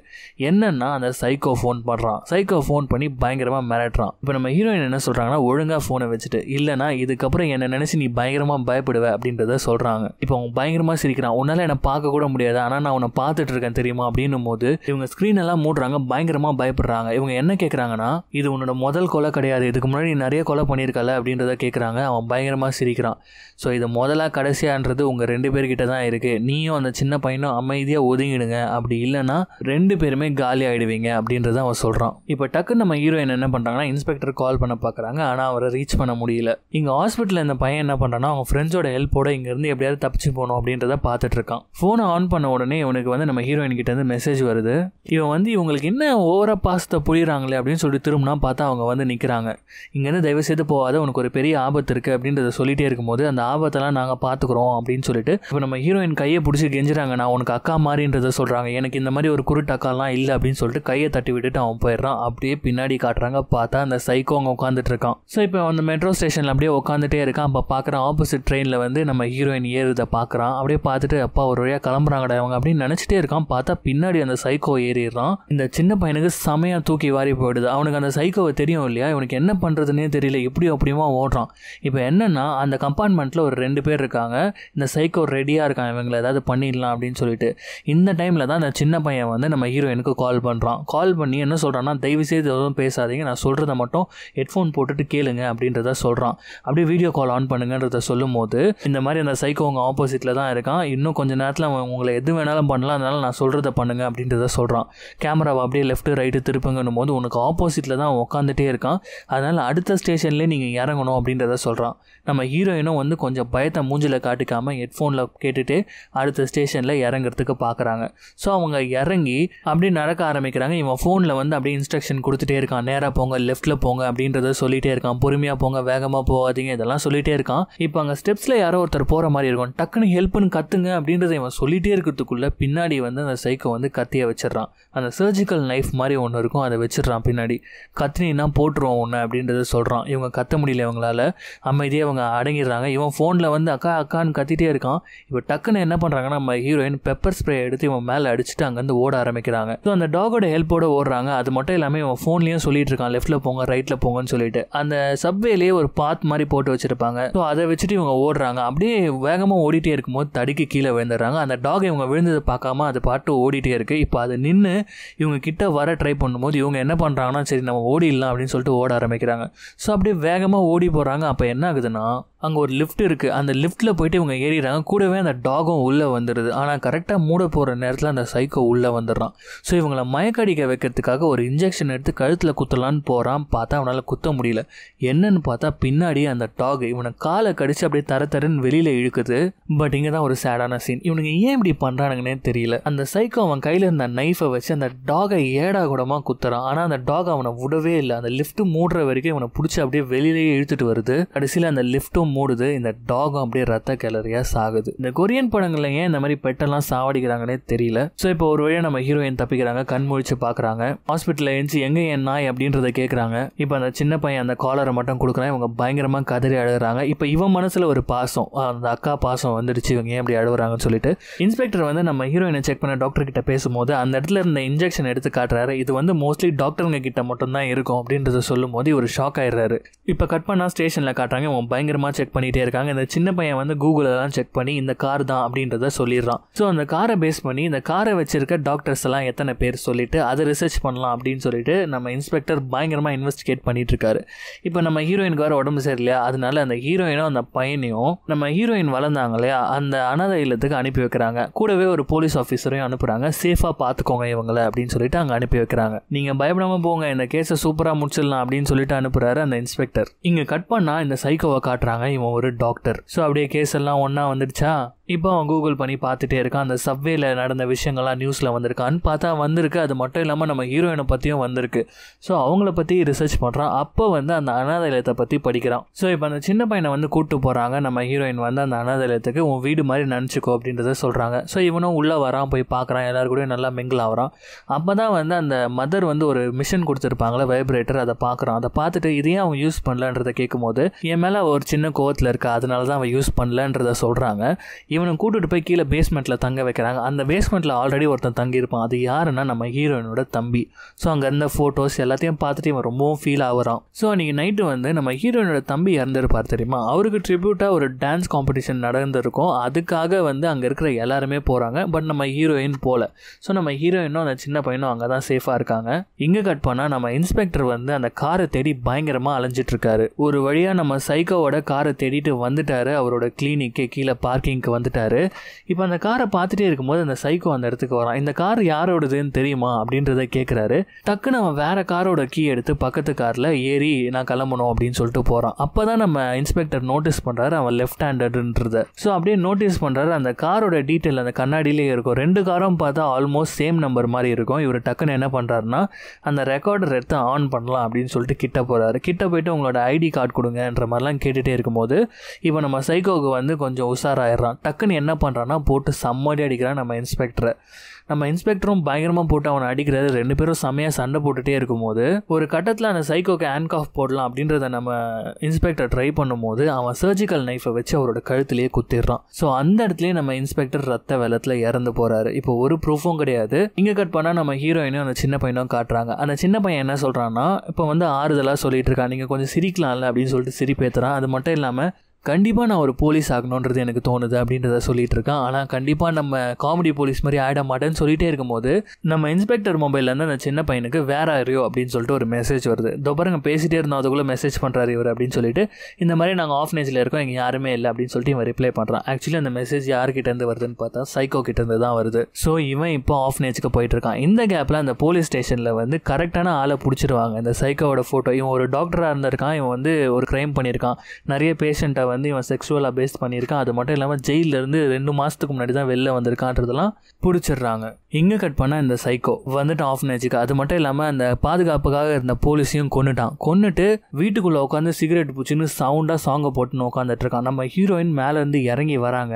என்னன்னா அந்த சைக்கோ ஃபோன் பண்ணுறான் சைக்கோ ஃபோன் பண்ணி பயங்கரமாக மிரட்டுறான். இப்போ நம்ம ஹீரோயின் என்ன சொல்கிறாங்கன்னா ஒழுங்காக ஃபோனை வச்சுட்டு இல்லைனா இதுக்கப்புறம் என்ன நினச்சி நீ பயங்கரமாக பயப்படுவ அப்படின்றத சொல்கிறாங்க இப்போ அவங்க பயங்கரமாக சிரிக்கிறான். உன்னால் என்னை பார்க்க கூட முடியாது. ஆனால் நான் உன்னை பார்த்துட்டு இருக்கேன் தெரியுமா அப்படின்னும் போது இவங்க ஸ்க்ரீன் எல்லாம் மூடுறாங்க. பயங்கரமாக பயப்படுறாங்க. இவங்க என்ன கேட்குறாங்கன்னா இது உன்னோட முதல் கொலை கிடையாது. இதுக்கு முன்னாடி நிறைய கொலை பண்ணியிருக்கல அப்படின்றத கேட்குறாங்க அவன் பயங்கரமாக சிரிக்கிறான். ஸோ இது முதலாக கடைசியான்றது உங்கள் ரெண்டு பேர்கிட்ட தான் இருக்குது நீயும் அந்த சின்ன பையனும் அமைதியாக ஒதுங்கிடுங்க. அப்படி இல்லைன்னா ரெண்டு பேருமே காலி ஆகிடுவீங்க அப்படின்றத அவன் சொல்கிறான் இப்போ டக்குன்னு நம்ம ஹீரோயின் என்ன பண்ணுறாங்கன்னா இன்ஸ்பெக்டர் கால் பண்ண பார்க்குறாங்க ஆனால் அவரை ரீச் பண்ண முடியல. இங்கே ஹாஸ்பிட்டலில் இந்த பையன் என்ன பண்ணுறான்னா அவங்க ஃப்ரெண்ட்ஸோட ஹெல்ப்போட இங்கேருந்து எப்படியாவது தப்பிச்சு போகணும் அப்படின்றத பார்த்துட்ருக்கான் ஃபோனை ஆன் பண்ண உடனே இவனுக்கு வந்து நம்ம ஹீரோயின் கிட்ட இருந்து மெசேஜ் வருது. இவன் வந்து இவங்களுக்கு என்ன ஓவராக பாசத்தை புரியுறாங்களே அப்படின்னு சொல்லி திரும்பினா பார்த்தா அவங்க வந்து நிற்கிறாங்க இங்கேருந்து தயவு செய்து போகாத உனக்கு ஒரு பெரிய ஆபத்து இருக்குது அப்படின்றத சொல்லிகிட்டே இருக்கும்போது அந்த ஆபத்தெல்லாம் நாங்கள் பார்த்துக்குறோம் அப்படின்னு சொல்லிட்டு இப்போ நம்ம ஹீரோயின் கையை பிடிச்சி கெஞ்சுறாங்க. நான் உனக்கு அக்கா மாதிரின்றத சொல்கிறாங்க எனக்கு இந்த மாதிரி ஒரு குருட்டு அக்காலாம் இல்லை அப்படின்னு சொல்லிட்டு கையை தட்டி விட்டுட்டு அவன் போயிடுறான். அப்படியே பின்னாடி காட்டுறாங்க. பார்த்தா அந்த சைக்கோ அங்கே உட்காந்துட்டு இருக்கான். ஸோ இப்போ அந்த மெட்ரோ ஸ்டேஷனில் அப்படியே உட்காந்துட்டே இருக்கான். அப்போ பார்க்குறான் ஆப்போசிட் ட்ரெயினில் வந்து நம்ம ஹீரோயின் ஏறுதை பார்க்குறான். அப்படியே பார்த்துட்டு அப்பா ஒரு வழியாக கிளம்புறாங்கடா அவங்க அப்படின்னு நினச்சிட்டே இருக்கான். பார்த்தா பின்னாடி அந்த சைக்கோ ஏறிடுறான். இந்த சின்ன பையனுக்கு செமையாக தூக்கி வாரி போயிடுது. அவனுக்கு அந்த சைக்கோவை தெரியும் இல்லையா? இவனுக்கு என்ன பண்ணுறதுனே தெரியல. இப்படி அப்படியுமா ஓடுறான். இப்போ என்னென்னா அந்த கம்பார்ட்மெண்ட்டில் ஒரு ரெண்டு பேர் இருக்காங்க. இந்த சைக்கோ ரெடியாக இருக்கான். இவங்களை ஏதாவது பண்ணிடலாம் அப்படின்னு சொல்லிட்டு. இந்த டைமில் தான் அந்த சின்ன பையன் வந்து நம்ம ஹீரோயினுக்கு கால் பண்ணுறான் கால் பண்ணி என்ன சொல்கிறான்னா தயவு செய்து எதுவும் பேசாதீங்க. நான் சொல்கிறத மட்டும் ஹெட்ஃபோன் போட்டுட்டு கேளுங்க அப்படின்றத சொல்கிறான் அப்படியே வீடியோ கால் ஆன் பண்ணுங்கன்றத சொல்லும் போது இந்த மாதிரி அந்த சைக்கோ உங்கள் ஆப்போசிட்டில் தான் இருக்கான். இன்னும் கொஞ்சம் நேரத்தில் அவன் உங்களை எது வேணாலும் பண்ணலாம் அதனால் நான் சொல்கிறத பண்ணுங்க அப்படின்றத சொல்கிறான் கேமராவை அப்படியே லெஃப்ட் ரைட்டு திருப்புங்கன்னும் போது உனக்கு ஆப்போசிட்டில் தான் உட்காந்துட்டே இருக்கான். அதனால் அடுத்த ஸ்டேஷன்லேயே நீங்கள் இறங்கணும் அப்படின்றத சொல்கிறான் நம்ம ஹீரோயினும் வந்து கொஞ்சம் பயத்தை மூஞ்சில் காட்டிக்காமல் ஹெட்ஃபோனில் கேட்டுட்டு அடுத்த ஸ்டேஷனில் இறங்குறதுக்கு பார்க்குறாங்க ஸோ அவங்க இறங்கி அப்படியே நடக்க ஆரம்பிக்கிறாங்க. இவன் ஃபோனில் வந்து அப்படியே இன்ஸ்ட்ரக்ஷன் கொடுத்துட்டே இருக்கான். நேராக போங்க லெஃப்ட்டில் போங்க அப்படின்றத சொல்லிகிட்டே இருக்கான். பொறுமையாக போங்க வேகமாக போகாதீங்க இதெல்லாம் சொல்லிகிட்டே இருக்கான். இப்போ அங்கே பஸ்ஸில் யாரோ ஒருத்தர் போகிற மாதிரி இருக்கும். டக்குன்னு ஹெல்ப்னு கத்துங்க அப்படின்றத இவன் சொல்லிகிட்டே இருக்கிறதுக்குள்ள பின்னாடி வந்து அந்த சைக்கோ வந்து கத்தியை வச்சிடறான். அந்த சர்ஜிக்கல் நைஃப் மாதிரி ஒன்று இருக்கும் அதை வச்சிடறான் பின்னாடி. கத்தினா போட்டுருவோம் ஒன்று அப்படின்றத சொல்கிறான் இவங்க கத்த முடியல இவங்களால. அமைதியாக அவங்க அடங்கிடுறாங்க. இவன் ஃபோனில் வந்து அக்கா அக்கான்னு கத்திட்டே இருக்கான். இப்போ டக்குன்னு என்ன பண்ணுறாங்கன்னா நம்ம ஹீரோயின் பெப்பர் ஸ்ப்ரே எடுத்து இவன் மேலே அடிச்சுட்டு அங்கேருந்து ஓட ஆரம்பிக்கிறாங்க. ஸோ அந்த டாகோட ஹெல்ப்போட ஓடுறாங்க. அது மட்டும் இல்லாமல் இவன் ஃபோன்லேயும் சொல்லிட்டு இருக்கான். லெஃப்ட்டில் போங்க ரைட்டில் போங்கன்னு சொல்லிட்டு. அந்த சப்வேலேயே ஒரு பாத் மாதிரி போட்டு வச்சுருப்பாங்க. ஸோ அதை வச்சுட்டு இவங்க ஓடுறாங்க. அப்படியே வேகமாக ஓடிட்டே இருக்கும்போது தடுக்கி கீழே விழுந்துடுறாங்க. அந்த டாக் இவங்க விழுந்ததை பார்க்காம அது பாட்டு ஓடிட்டே இருக்குது இப்போ அது நின்று இவங்க கிட்ட வர ட்ரை பண்ணும்போது இவங்க என்ன பண்ணுறாங்கன்னா சரி நம்ம ஓடிடலாம் அப்படின்னு சொல்லிட்டு ஓட ஆரம்பிக்கிறாங்க. ஸோ அப்படியே வேகமாக ஓடி போகிறாங்க அப்போ என்ன ஆகுதுன்னா அங்கே ஒரு லிஃப்ட் இருக்குது அந்த லிஃப்ட்டில் போயிட்டு இவங்க ஏறிடுறாங்க. கூடவே அந்த டாகும் உள்ளே வந்துடுது ஆனால் கரெக்டாக மூட போகிற நேரத்தில் அந்த சைக்கோ உள்ளே வந்துடுறான். ஸோ இவங்கள மயக்கடிக்க வைக்கிறதுக்காக ஒரு இன்ஜெக்ஷன் எடுத்து கழுத்தில் குத்தலான்னு போகிறான் பார்த்தா அவனால் குத்த முடியல. என்னன்னு பார்த்தா பின்னாடி அந்த டாக் இவனை காலை கடிச்சு அப்படியே தர தரன்னு வெளியில் இழுக்குது. பட் இங்கே தான் ஒரு சேடான சீன் இவனுங்க ஏன் இப்படி பண்ணுறானுங்கன்னே தெரியல. அந்த சைக்கோ அவன் கையில் இருந்த நைஃபை வச்சு அந்த டாகை ஏடா கூடமாக குத்துறான். ஆனால் அந்த டாக் அவனை விடவே இல்லை. அந்த லிஃப்ட்டு மூடுற வரைக்கும் இவனை பிடிச்சி அப்படியே வெளியிலேயே இழுத்துட்டு வருது. கடைசியில் அந்த லிஃப்ட்டும் மூடுது. இந்த டாகும் அப்படியே ரத்த கிளறியா சாகுது. இந்த கொரியன் படங்கள்ல ஏன் இந்த மாதிரி பெட்டெல்லாம் சாவடிக்கிறாங்கன்னே தெரியல. ஸோ இப்போ ஒரு வழியாக நம்ம ஹீரோயின் தப்பிக்கிறாங்க கண் முழிச்சு பார்க்குறாங்க ஹாஸ்பிட்டலில் எழுந்து எங்கே என் நாய் அப்படின்றத கேட்குறாங்க இப்போ அந்த சின்ன பையன் அந்த காலரை மட்டும் கொடுக்குறான். இவங்க பயங்கரமாக கதறி அழுகுறாங்க. இப்போ இவன் மனசில் ஒரு பாசம். அந்த அக்கா பாசம் வந்துடுச்சு. இவங்க ஏன் அப்படி அழுவுறாங்கன்னு சொல்லிட்டு இன்ஸ்பெக்டர் வந்து நம்ம ஹீரோயினை செக் பண்ண டாக்டர் கிட்ட பேசும்போது அந்த இடத்துல இருந்த இன்ஜெக்ஷன் எடுத்து காட்டுறாரு. இது வந்து மோஸ்ட்லி டாக்டருங்க கிட்ட மட்டும்தான் இருக்கும் அப்படின்றத சொல்லும் போது ஷாக் ஆயிடுறாரு. இப்போ கட் பண்ணால் ஸ்டேஷனில் காட்டுறாங்க. இவன் பயங்கரமாக செக் பண்ணிகிட்டே இருக்காங்க. இந்த சின்ன பையன் வந்து கூகுளெல்லாம் செக் பண்ணி இந்த கார் தான் அப்படின்றத சொல்லிடுறான். ஸோ அந்த காரை பேஸ் பண்ணி இந்த காரை வச்சிருக்க டாக்டர்ஸ் எல்லாம் எத்தனை பேர் சொல்லிட்டு அதை ரிசர்ச் பண்ணலாம் அப்படின்னு சொல்லிட்டு நம்ம இன்ஸ்பெக்டர் பயங்கரமாக இன்வெஸ்டிகேட் பண்ணிட்டு இருக்காரு. இப்போ நம்ம ஹீரோயினுக்கு வேறு உடம்பு சரியில்லையா? அதனால அந்த ஹீரோயினும் அந்த பையனையும் நம்ம ஹீரோயின் வளர்ந்தாங்க இல்லையா? அந்த அனாதை இல்லத்துக்கு அனுப்பி வைக்கிறாங்க. கூடவே ஒரு போலீஸ் ஆஃபீஸரையும் அனுப்புகிறாங்க சேஃபாக பார்த்துக்கோங்க இவங்களை அப்படின்னு சொல்லிட்டு அங்கே அனுப்பி வைக்கிறாங்க. நீங்கள் பயப்படாமல் போங்க. இந்த கேஸை சூப்பராக முடிச்சிடலாம் அப்படின்னு சொல்லிட்டு அனுப்புகிறாரு அந்த இன்ஸ்பெக்டர் இங்கே கட் பண்ணால் இந்த சைக்கோவை காட்டுறாங்க. இவன் ஒரு டாக்டர் ஸோ அப்படியே கேஸ் எல்லாம் ஒன்றா வந்துடுச்சா? இப்போ அவன் கூகுள் பண்ணி பார்த்துட்டே இருக்கான். அந்த சப்வேல நடந்த விஷயங்கள்லாம் நியூஸில் வந்திருக்கான்னு பார்த்தா வந்திருக்கு. அது மட்டும் இல்லாமல் நம்ம ஹீரோயினை பற்றியும் வந்திருக்கு. ஸோ அவங்கள பற்றி ரிசர்ச் பண்ணுறான் அப்போ வந்து அந்த அனாதலயத்தை பற்றி படிக்கிறான். ஸோ இப்போ அந்த சின்ன பையனை வந்து கூப்பிட்டு போகிறாங்க நம்ம ஹீரோயின் வந்து அந்த அனாதலயத்துக்கு உன் வீடு மாதிரி நினச்சிக்கோ அப்படின்றத சொல்கிறாங்க ஸோ இவனும் உள்ளே வரான் போய் பார்க்குறான். எல்லாரு கூடயும் நல்லா மிங்கிள் ஆகிறான். அப்போ தான் வந்து அந்த மதர் வந்து ஒரு மிஷின் கொடுத்துருப்பாங்களே வைப்ரேட்டர் அதை பார்க்குறான். அதை பார்த்துட்டு இதையும் அவன் யூஸ் பண்ணலன்றதை கேட்கும்போது என் மேலே ஒரு சின்ன கோவத்தில் இருக்கா? அதனால தான் அவன் யூஸ் பண்ணலன்றத சொல்கிறாங்க இவனை கூட்டிட்டு போய் கீழே பேஸ்மெண்ட்டில் தங்க வைக்கிறாங்க. அந்த பேஸ்மெண்ட்டில் ஆல்ரெடி ஒருத்தன் தங்கியிருப்பான். அது யாருன்னா நம்ம ஹீரோயினோட தம்பி. ஸோ அங்கே இருந்த ஃபோட்டோஸ் எல்லாத்தையும் பார்த்துட்டு இவன் ரொம்பவும் ஃபீல் ஆகுறான். ஸோ அன்றைக்கி நைட்டு வந்து நம்ம ஹீரோயினோட தம்பி இறந்துருப்பார் தெரியுமா? அவருக்கு ட்ரிபியூட்டாக ஒரு டான்ஸ் காம்படிஷன் நடந்திருக்கும். அதுக்காக வந்து அங்கே இருக்கிற எல்லாருமே போகிறாங்க பட் நம்ம ஹீரோயின் போகல ஸோ நம்ம ஹீரோயினும் அந்த சின்ன பையனும் அங்கே தான் சேஃபாக இருக்காங்க. இங்கே கட் பண்ணால் நம்ம இன்ஸ்பெக்டர் வந்து அந்த காரை தேடி பயங்கரமாக அலைஞ்சிட்ருக்காரு ஒரு வழியாக நம்ம சைக்கோவோட காரை தேடிட்டு வந்துட்டாரு. அவரோட கிளினிக்கு கீழே பார்க்கிங்க்கு வந்து வந்துட்டாரு. இப்போ அந்த காரை பார்த்துட்டே இருக்கும்போது அந்த சைக்கோ அந்த இடத்துக்கு வரான். இந்த கார் யாரோடதுன்னு தெரியுமா? அப்படின்றத கேட்குறாரு டக்குன்னு அவன் வேற காரோட கீ எடுத்து பக்கத்து காரில் ஏறி நான் கிளம்பணும் அப்படின்னு சொல்லிட்டு போகிறான் அப்போ தான் நம்ம இன்ஸ்பெக்டர் நோட்டீஸ் பண்ணுறாரு அவன் லெஃப்ட் ஹேண்டட்ன்றத ஸோ அப்படியே நோட்டீஸ் பண்ணுறாரு அந்த காரோட டீட்டெயில் அந்த கண்ணாடியிலே இருக்கும். ரெண்டு காரும் பார்த்தா ஆல்மோஸ்ட் சேம் நம்பர் மாதிரி இருக்கும். இவர் டக்குன்னு என்ன பண்ணுறாருன்னா அந்த ரெக்கார்டர் எடுத்து ஆன் பண்ணலாம் அப்படின்னு சொல்லிட்டு கிட்ட போகிறாரு கிட்ட போயிட்டு உங்களோட ஐடி கார்டு கொடுங்கன்ற மாதிரிலாம் கேட்டுகிட்டே இருக்கும்போது இப்போ நம்ம சைக்கோவுக்கு வந்து கொஞ்சம் உஷாராயிடுறான். டக்குன்னு என்ன பண்ணுறான்னா போட்டு செம்மடி அடிக்கிறான் நம்ம இன்ஸ்பெக்டரை. நம்ம இன்ஸ்பெக்டரும் பயங்கரமாக போட்டு அவனை அடிக்கிறாரு. ரெண்டு பேரும் செம்மையாக சண்டை போட்டுகிட்டே இருக்கும்போது ஒரு கட்டத்தில் அந்த சைக்கோக்கு ஹேண்ட் காஃப் போடலாம் அப்படின்றத நம்ம இன்ஸ்பெக்டர் ட்ரை பண்ணும்போது அவன் சர்ஜிக்கல் நைஃபை வச்சு அவரோட கழுத்துலேயே குத்திடுறான். ஸோ அந்த இடத்துலயே நம்ம இன்ஸ்பெக்டர் ரத்த வெள்ளத்தில் இறந்து போகிறாரு இப்போ ஒரு ப்ரூஃபும் கிடையாது. இங்கே கட் பண்ணால் நம்ம ஹீரோயினும் அந்த சின்ன பையனும் காட்டுறாங்க. அந்த சின்ன பையன் என்ன சொல்கிறான்னா இப்போ வந்து ஆறுதலாக சொல்லிட்டு இருக்கான். நீங்கள் கொஞ்சம் சிரிக்கலாம்ல அப்படின்னு சொல்லிட்டு சிரிப்பேத்துறான். அது மட்டும் இல்லாமல் கண்டிப்பாக நான் ஒரு போலீஸ் ஆகணுன்றது எனக்கு தோணுது அப்படின்றத சொல்லிட்டு இருக்கான். ஆனால் கண்டிப்பாக நம்ம காமெடி போலீஸ் மாதிரி ஆகிட மாட்டேன்னு சொல்லிட்டே இருக்கும்போது நம்ம இன்ஸ்பெக்டர் மொபைல்லேருந்து அந்த சின்ன பையனுக்கு வேற அறியோ அப்படின்னு சொல்லிட்டு ஒரு மெசேஜ் வருது. தொப்பரங்க பேசிகிட்டே இருந்தோம் அதுக்குள்ளே மெசேஜ் பண்ணுறாரு இவர் அப்படின்னு சொல்லிட்டு இந்த மாதிரி நாங்கள் ஆஃப்னேஜில் இருக்கோம் இங்கே யாருமே இல்லை அப்படின்னு சொல்லிட்டு இவன் ரிப்ளை பண்ணுறான் ஆக்சுவலி அந்த மெசேஜ் யார்கிட்டேருந்து வருதுன்னு பார்த்தா சைக்கோ கிட்டேருந்து தான் வருது. ஸோ இவன் இப்போ ஆஃப்னேஜுக்கு போயிட்டு இருக்கான். இந்த கேப்பில் அந்த போலீஸ் ஸ்டேஷனில் வந்து கரெக்டான ஆளை பிடிச்சிருவாங்க. இந்த சைக்கோவோட ஃபோட்டோ இவன் ஒரு டாக்டராக இருந்திருக்கான். இவன் வந்து ஒரு க்ரைம் பண்ணியிருக்கான் நிறைய பேஷண்ட்டை வந்து வந்து இவன் செக்ஷுவலாக பேஸ் பண்ணியிருக்கான். அது மட்டும் இல்லாமல் ஜெயிலேருந்து ரெண்டு மாதத்துக்கு முன்னாடி தான் வெளில வந்திருக்கான்றதெல்லாம் பிடிச்சிடுறாங்க. இங்கே கட் பண்ணால் இந்த சைக்கோ வந்துட்டு ஆஃப்னேஜுக்கு அது மட்டும் இல்லாமல் அந்த பாதுகாப்புக்காக இருந்த போலீஸையும் கொண்டுட்டான் கொண்டுட்டு வீட்டுக்குள்ளே உட்காந்து சிகரெட் பூச்சின்னு சவுண்டாக சாங்கை போட்டுன்னு உட்காந்துட்டு இருக்கான் நம்ம ஹீரோயின் மேலேருந்து இறங்கி வராங்க.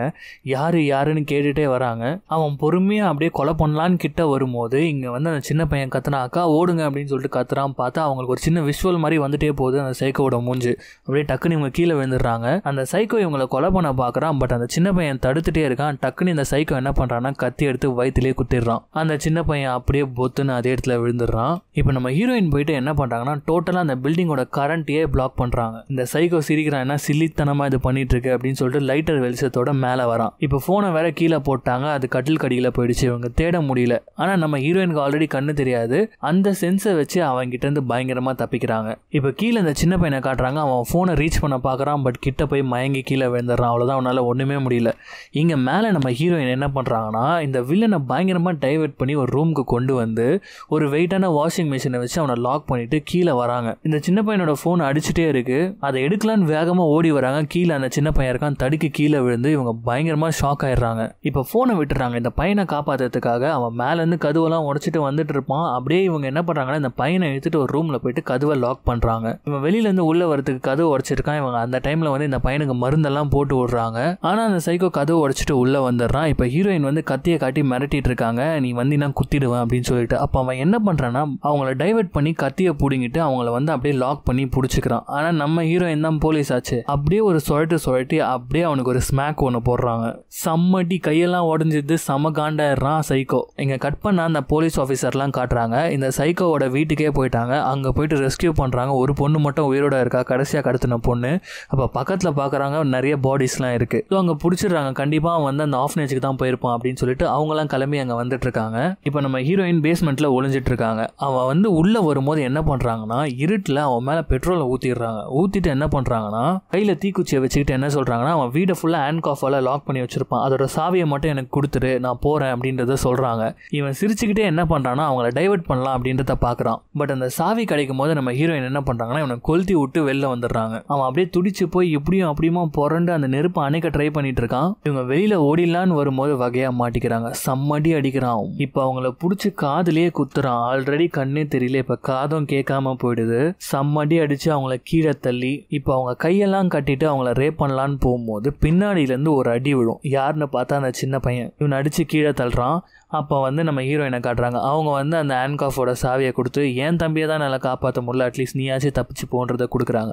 யார் யாருன்னு கேட்டுகிட்டே வராங்க. அவன் பொறுமையாக அப்படியே கொலை பண்ணலான்னு கிட்ட வரும்போது இங்கே வந்து அந்த சின்ன பையன் கத்துனா அக்கா ஓடுங்க அப்படின்னு சொல்லிட்டு கத்துறான். பார்த்தா அவங்களுக்கு ஒரு சின்ன விஷுவல் மாதிரி வந்துட்டே போகுது அந்த சைக்கோட மூஞ்சு. அப்படியே டக்குன்னு இவங்க கீழே விழுந்துடுறாங்க. அந்த சைக்கோ இவங்களை கொலை பண்ண பார்க்குறான் பட் அந்த சின்ன பையன் தடுத்துட்டே இருக்கான். டக்குன்னு இந்த சைக்கோ என்ன பண்ணுறான்னா கத்தி எடுத்து வயிற்றுலேயே குத்திடுறான். அந்த சின்ன பையன் அப்படியே பொத்துன்னு அதே இடத்துல விழுந்துடுறான். இப்போ நம்ம ஹீரோயின் போயிட்டு என்ன பண்ணுறாங்கன்னா டோட்டலாக அந்த பில்டிங்கோட கரண்ட்டையே பிளாக் பண்ணுறாங்க இந்த சைக்கோ சிரிக்கிறான் என்ன சில்லித்தனமாக இது பண்ணிட்டு இருக்கு அப்படின்னு சொல்லிட்டு லைட்டர் வெளிச்சத்தோட மேலே வரான். இப்போ ஃபோனை வேற கீழே போட்டாங்க அது கட்டில் கடியில் போயிடுச்சு இவங்க தேட முடியல. ஆனால் நம்ம ஹீரோயினுக்கு ஆல்ரெடி கண்ணு தெரியாது. அந்த சென்ஸை வச்சு அவங்கிட்ட இருந்து பயங்கரமாக தப்பிக்கிறாங்க. இப்போ கீழே இந்த சின்ன பையனை காட்டுறாங்க அவன் ஃபோனை ரீச் பண்ண பார்க்குறான் பட் கிட்ட போய் மயங்கி கீழே விழுந்துடுறான். அவ்வளோதான் அவனால் ஒன்றுமே முடியல. இங்கே மேலே நம்ம ஹீரோயின் என்ன பண்ணுறாங்கன்னா இந்த வில்லனை பயங்கரமாக டைவெர்ட் பண்ணி ஒரு ரூமுக்கு கொண்டு வந்து ஒரு வெயிட்டான வாஷிங் மிஷினை வச்சு அவனை லாக் பண்ணிவிட்டு கீழே வராங்க. இந்த சின்ன பையனோட ஃபோன் அடிச்சுட்டே இருக்குது அதை எடுக்கலான்னு வேகமாக ஓடி வராங்க. கீழே அந்த சின்ன பையன் இருக்கான். தடுக்கி கீழே விழுந்து இவங்க பயங்கரமாக ஷாக் ஆயிடுறாங்க. இப்போ ஃபோனை விட்டுறாங்க. இந்த பையனை காப்பாற்றுறதுக்காக அவன் மேலேருந்து கதுவெல்லாம் உடச்சிட்டு வந்துட்டு இருப்பான். அப்படியே இவங்க என்ன பண்ணுறாங்கன்னா இந்த பையனை எடுத்துகிட்டு ஒரு ரூமில் போயிட்டு கதுவை லாக் பண்ணுறாங்க இவன் வெளியிலேருந்து உள்ளே வரதுக்கு கதவு உடச்சிருக்கான். இவங்க அந்த டைமில் வந்து இந்த பையனுக்கு மருந்தெல்லாம் போட்டு விடுறாங்க. ஆனால் அந்த சைக்கோ கதவு உடைச்சிட்டு உள்ளே வந்துடுறான். இப்போ ஹீரோயின் வந்து கத்தியை காட்டி மிரட்டிட்டு இருக்காங்க. நீ வந்து நான் குத்திடுவேன் அப்படின்னு சொல்லிட்டு. அப்போ அவன் என்ன பண்ணுறான்னா அவங்கள டைவர்ட் பண்ணி கத்தியை பிடிங்கிட்டு அவங்கள வந்து அப்படியே லாக் பண்ணி பிடிச்சிக்கிறான். ஆனால் நம்ம ஹீரோயின் தான் போலீஸ் ஆச்சு. அப்படியே ஒரு சுழட்டு சுழட்டி அப்படியே அவனுக்கு ஒரு ஸ்மாக் ஒன்று போடுறாங்க. செம்மடி கையெல்லாம் உடஞ்சிது செம காண்டாயிடுறான் சைக்கோ இங்கே கட் பண்ண அந்த போலீஸ் ஆஃபீஸர்லாம் காட்டுறாங்க. இந்த சைக்கோவோட வீட்டுக்கே போயிட்டாங்க. அங்கே போயிட்டு ரெஸ்கியூ பண்ணுறாங்க ஒரு பொண்ணு மட்டும் உயிரோட இருக்கா? கடைசியாக கடத்தின பொண்ணு. அப்போ பக்கத்தில் பார்க்குறாங்க நிறைய பாடிஸ்லாம் இருக்குது ஸோ அங்கே பிடிச்சிடுறாங்க. கண்டிப்பாக அவன் வந்து அந்த ஆஃப்னேஜுக்கு தான் போயிருப்பான் அப்படின்னு சொல்லிட்டு அவங்களாம் கிளம்பி அங்கே வந்துட்டு இருக்காங்க இப்போ நம்ம ஹீரோயின் பேஸ்மெண்ட்டில் ஒளிஞ்சிட்டு இருக்காங்க அவன் வந்து உள்ளே வரும்போது என்ன பண்ணுறாங்கன்னா இருட்டில் அவன் மேலே பெட்ரோலை ஊற்றிடுறாங்க ஊற்றிட்டு என்ன பண்ணுறாங்கன்னா கையில் தீக்குச்சியை வச்சுக்கிட்டு என்ன சொல்கிறாங்கன்னா அவன் வீடை ஃபுல்லாக ஹேண்ட் காஃபால் லாக் பண்ணி வச்சிருப்பான். அதோட சாவியை மட்டும் எனக்கு கொடுத்துரு நான் போகிறேன் அப்படின்றத சொல்கிறாங்க இவன் சிரிச்சுக்கிட்டே என்ன பண்ணுறான்னா அவங்கள டைவர்ட் பண்ணலாம் அப்படின்றத பார்க்குறான் பட் அந்த சாவி கிடைக்கும் போது நம்ம ஹீரோயின் என்ன பண்ணுறாங்கன்னா இவனை கொளுத்தி விட்டு வெளில வந்துடுறாங்க. அவன் அப்படியே துடிச்சு போய் இப்படியும் அப்படியுமா புரண்டு அந்த நெருப்பை அணைக்க ட்ரை பண்ணிட்டு இருக்கான் இவங்க வெளியில ஓடிடலான்னு வரும்போது வகையா மாட்டிக்கிறாங்க. சம்மடி அடிக்கிறான். இப்போ அவங்கள பிடிச்சி காதுலயே குத்துறான். ஆல்ரெடி கண்ணே தெரியல. இப்போ காதும் கேட்காம போயிடுது. சம்மடி அடிச்சு அவங்கள கீழே தள்ளி இப்போ அவங்க கையெல்லாம் கட்டிட்டு அவங்கள ரேப் பண்ணலான்னு போகும்போது பின்னாடியிலேருந்து ஒரு அடி விழும். யாருன்னு பார்த்தா அந்த சின்ன பையன். இவன் அடிச்சு கீழே தள்ளுறான். அப்போ வந்து நம்ம ஹீரோயினை காட்டுறாங்க. அவங்க வந்து அந்த ஆன்காஃபோட சாவியை கொடுத்து என் தம்பியை தான் நல்லா காப்பாற்ற முடியல. அட்லீஸ்ட் நீயாச்சும் தப்பிச்சு போன்றதை கொடுக்குறாங்க.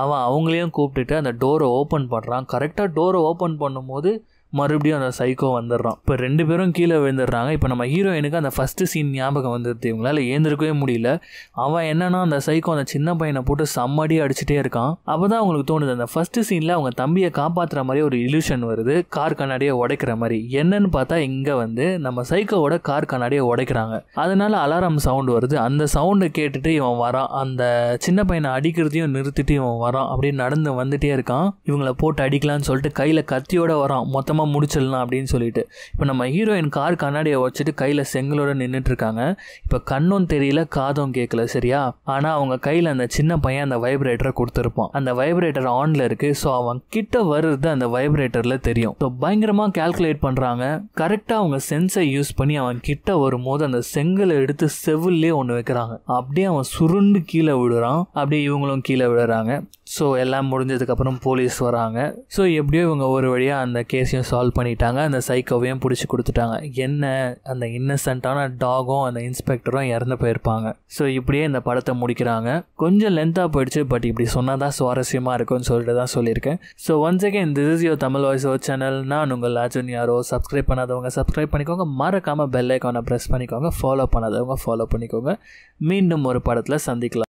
அவன் அவங்களையும் கூப்பிட்டுட்டு அந்த டோரை ஓப்பன் பண்ணுறான் கரெக்டாக டோரை ஓப்பன் பண்ணும்போது மறுபடியும் அந்த சைக்கோ வந்துடுறான். இப்போ ரெண்டு பேரும் கீழே விழுந்துடுறாங்க. இப்போ நம்ம ஹீரோயினுக்கு அந்த ஃபஸ்ட்டு சீன் ஞாபகம் வந்துடுது இவங்களால. ஏந்திருக்கவே முடியல. அவன் என்னன்னா அந்த சைக்கோ அந்த சின்ன பையனை போட்டு செம்மடி அடிச்சுட்டே இருக்கான். அப்போ தான் அவங்களுக்கு தோணுது அந்த ஃபஸ்ட்டு சீனில் அவங்க தம்பியை காப்பாற்றுற மாதிரி ஒரு இல்யூஷன் வருது. கார் கண்ணாடியை உடைக்கிற மாதிரி. என்னன்னு பார்த்தா இங்கே வந்து நம்ம சைக்கோவோட கார் கண்ணாடியை உடைக்கிறாங்க. அதனால அலாரம் சவுண்ட் வருது. அந்த சவுண்டை கேட்டுட்டு இவன் வரான். அந்த சின்ன பையனை அடிக்கிறதையும் நிறுத்திட்டு இவன் வரான். அப்படியே நடந்து வந்துட்டே இருக்கான். இவங்களை போட்டு அடிக்கலாம்னு சொல்லிட்டு கையில் கத்தியோட வரான். மொத்தமாக முடிச்சிடலாம் அப்படின்னு சொல்லிட்டு. இப்போ நம்ம ஹீரோயின் கார் கண்ணாடியை வச்சுட்டு கையில் செங்கலோட நின்றுட்டு இருக்காங்க இப்போ கண்ணும் தெரியல காதும் கேட்கல சரியா? ஆனால் அவங்க கையில் அந்த சின்ன பையன் அந்த வைப்ரேட்டரை கொடுத்துருப்பான். அந்த வைப்ரேட்டர் ஆனில் இருக்கு. ஸோ அவன் கிட்ட வருது அந்த வைப்ரேட்டரில் தெரியும். ஸோ பயங்கரமாக கால்குலேட் பண்ணுறாங்க கரெக்டாக அவங்க சென்ஸை யூஸ் பண்ணி அவன் கிட்ட வரும்போது அந்த செங்கலை எடுத்து செவிலே ஒன்று வைக்கிறாங்க. அப்படியே அவன் சுருண்டு கீழே விடுறான் அப்படியே இவங்களும் கீழே விடுறாங்க ஸோ எல்லாம் முடிஞ்சதுக்கப்புறம் போலீஸ் வராங்க. ஸோ எப்படியோ இவங்க ஒரு வழியாக அந்த கேஸையும் சால்வ் பண்ணிட்டாங்க. அந்த சைக்கோவையும் பிடிச்சி கொடுத்துட்டாங்க. என்ன அந்த இன்னசென்ட்டான டாகும் அந்த இன்ஸ்பெக்டரும் இறந்து போயிருப்பாங்க. ஸோ இப்படியே இந்த படத்தை முடிக்கிறாங்க. கொஞ்சம் லென்த்தாக போயிடுச்சு பட் இப்படி சொன்னால் தான் சுவாரஸ்யமாக இருக்கும்னு சொல்லிட்டு தான் சொல்லியிருக்கேன். So once again this is your Tamil voice O channel நான் உங்கள் அர்ஜுன் யாரோ. சப்ஸ்கிரைப் பண்ணாதவங்க சப்ஸ்கிரைப் பண்ணிக்கோங்க. மறக்காமல் பெல் ஐக்கானை ப்ரெஸ் பண்ணிக்கோங்க. ஃபாலோ பண்ணாதவங்க ஃபாலோ பண்ணிக்கோங்க. மீண்டும் ஒரு படத்தில் சந்திக்கலாம்.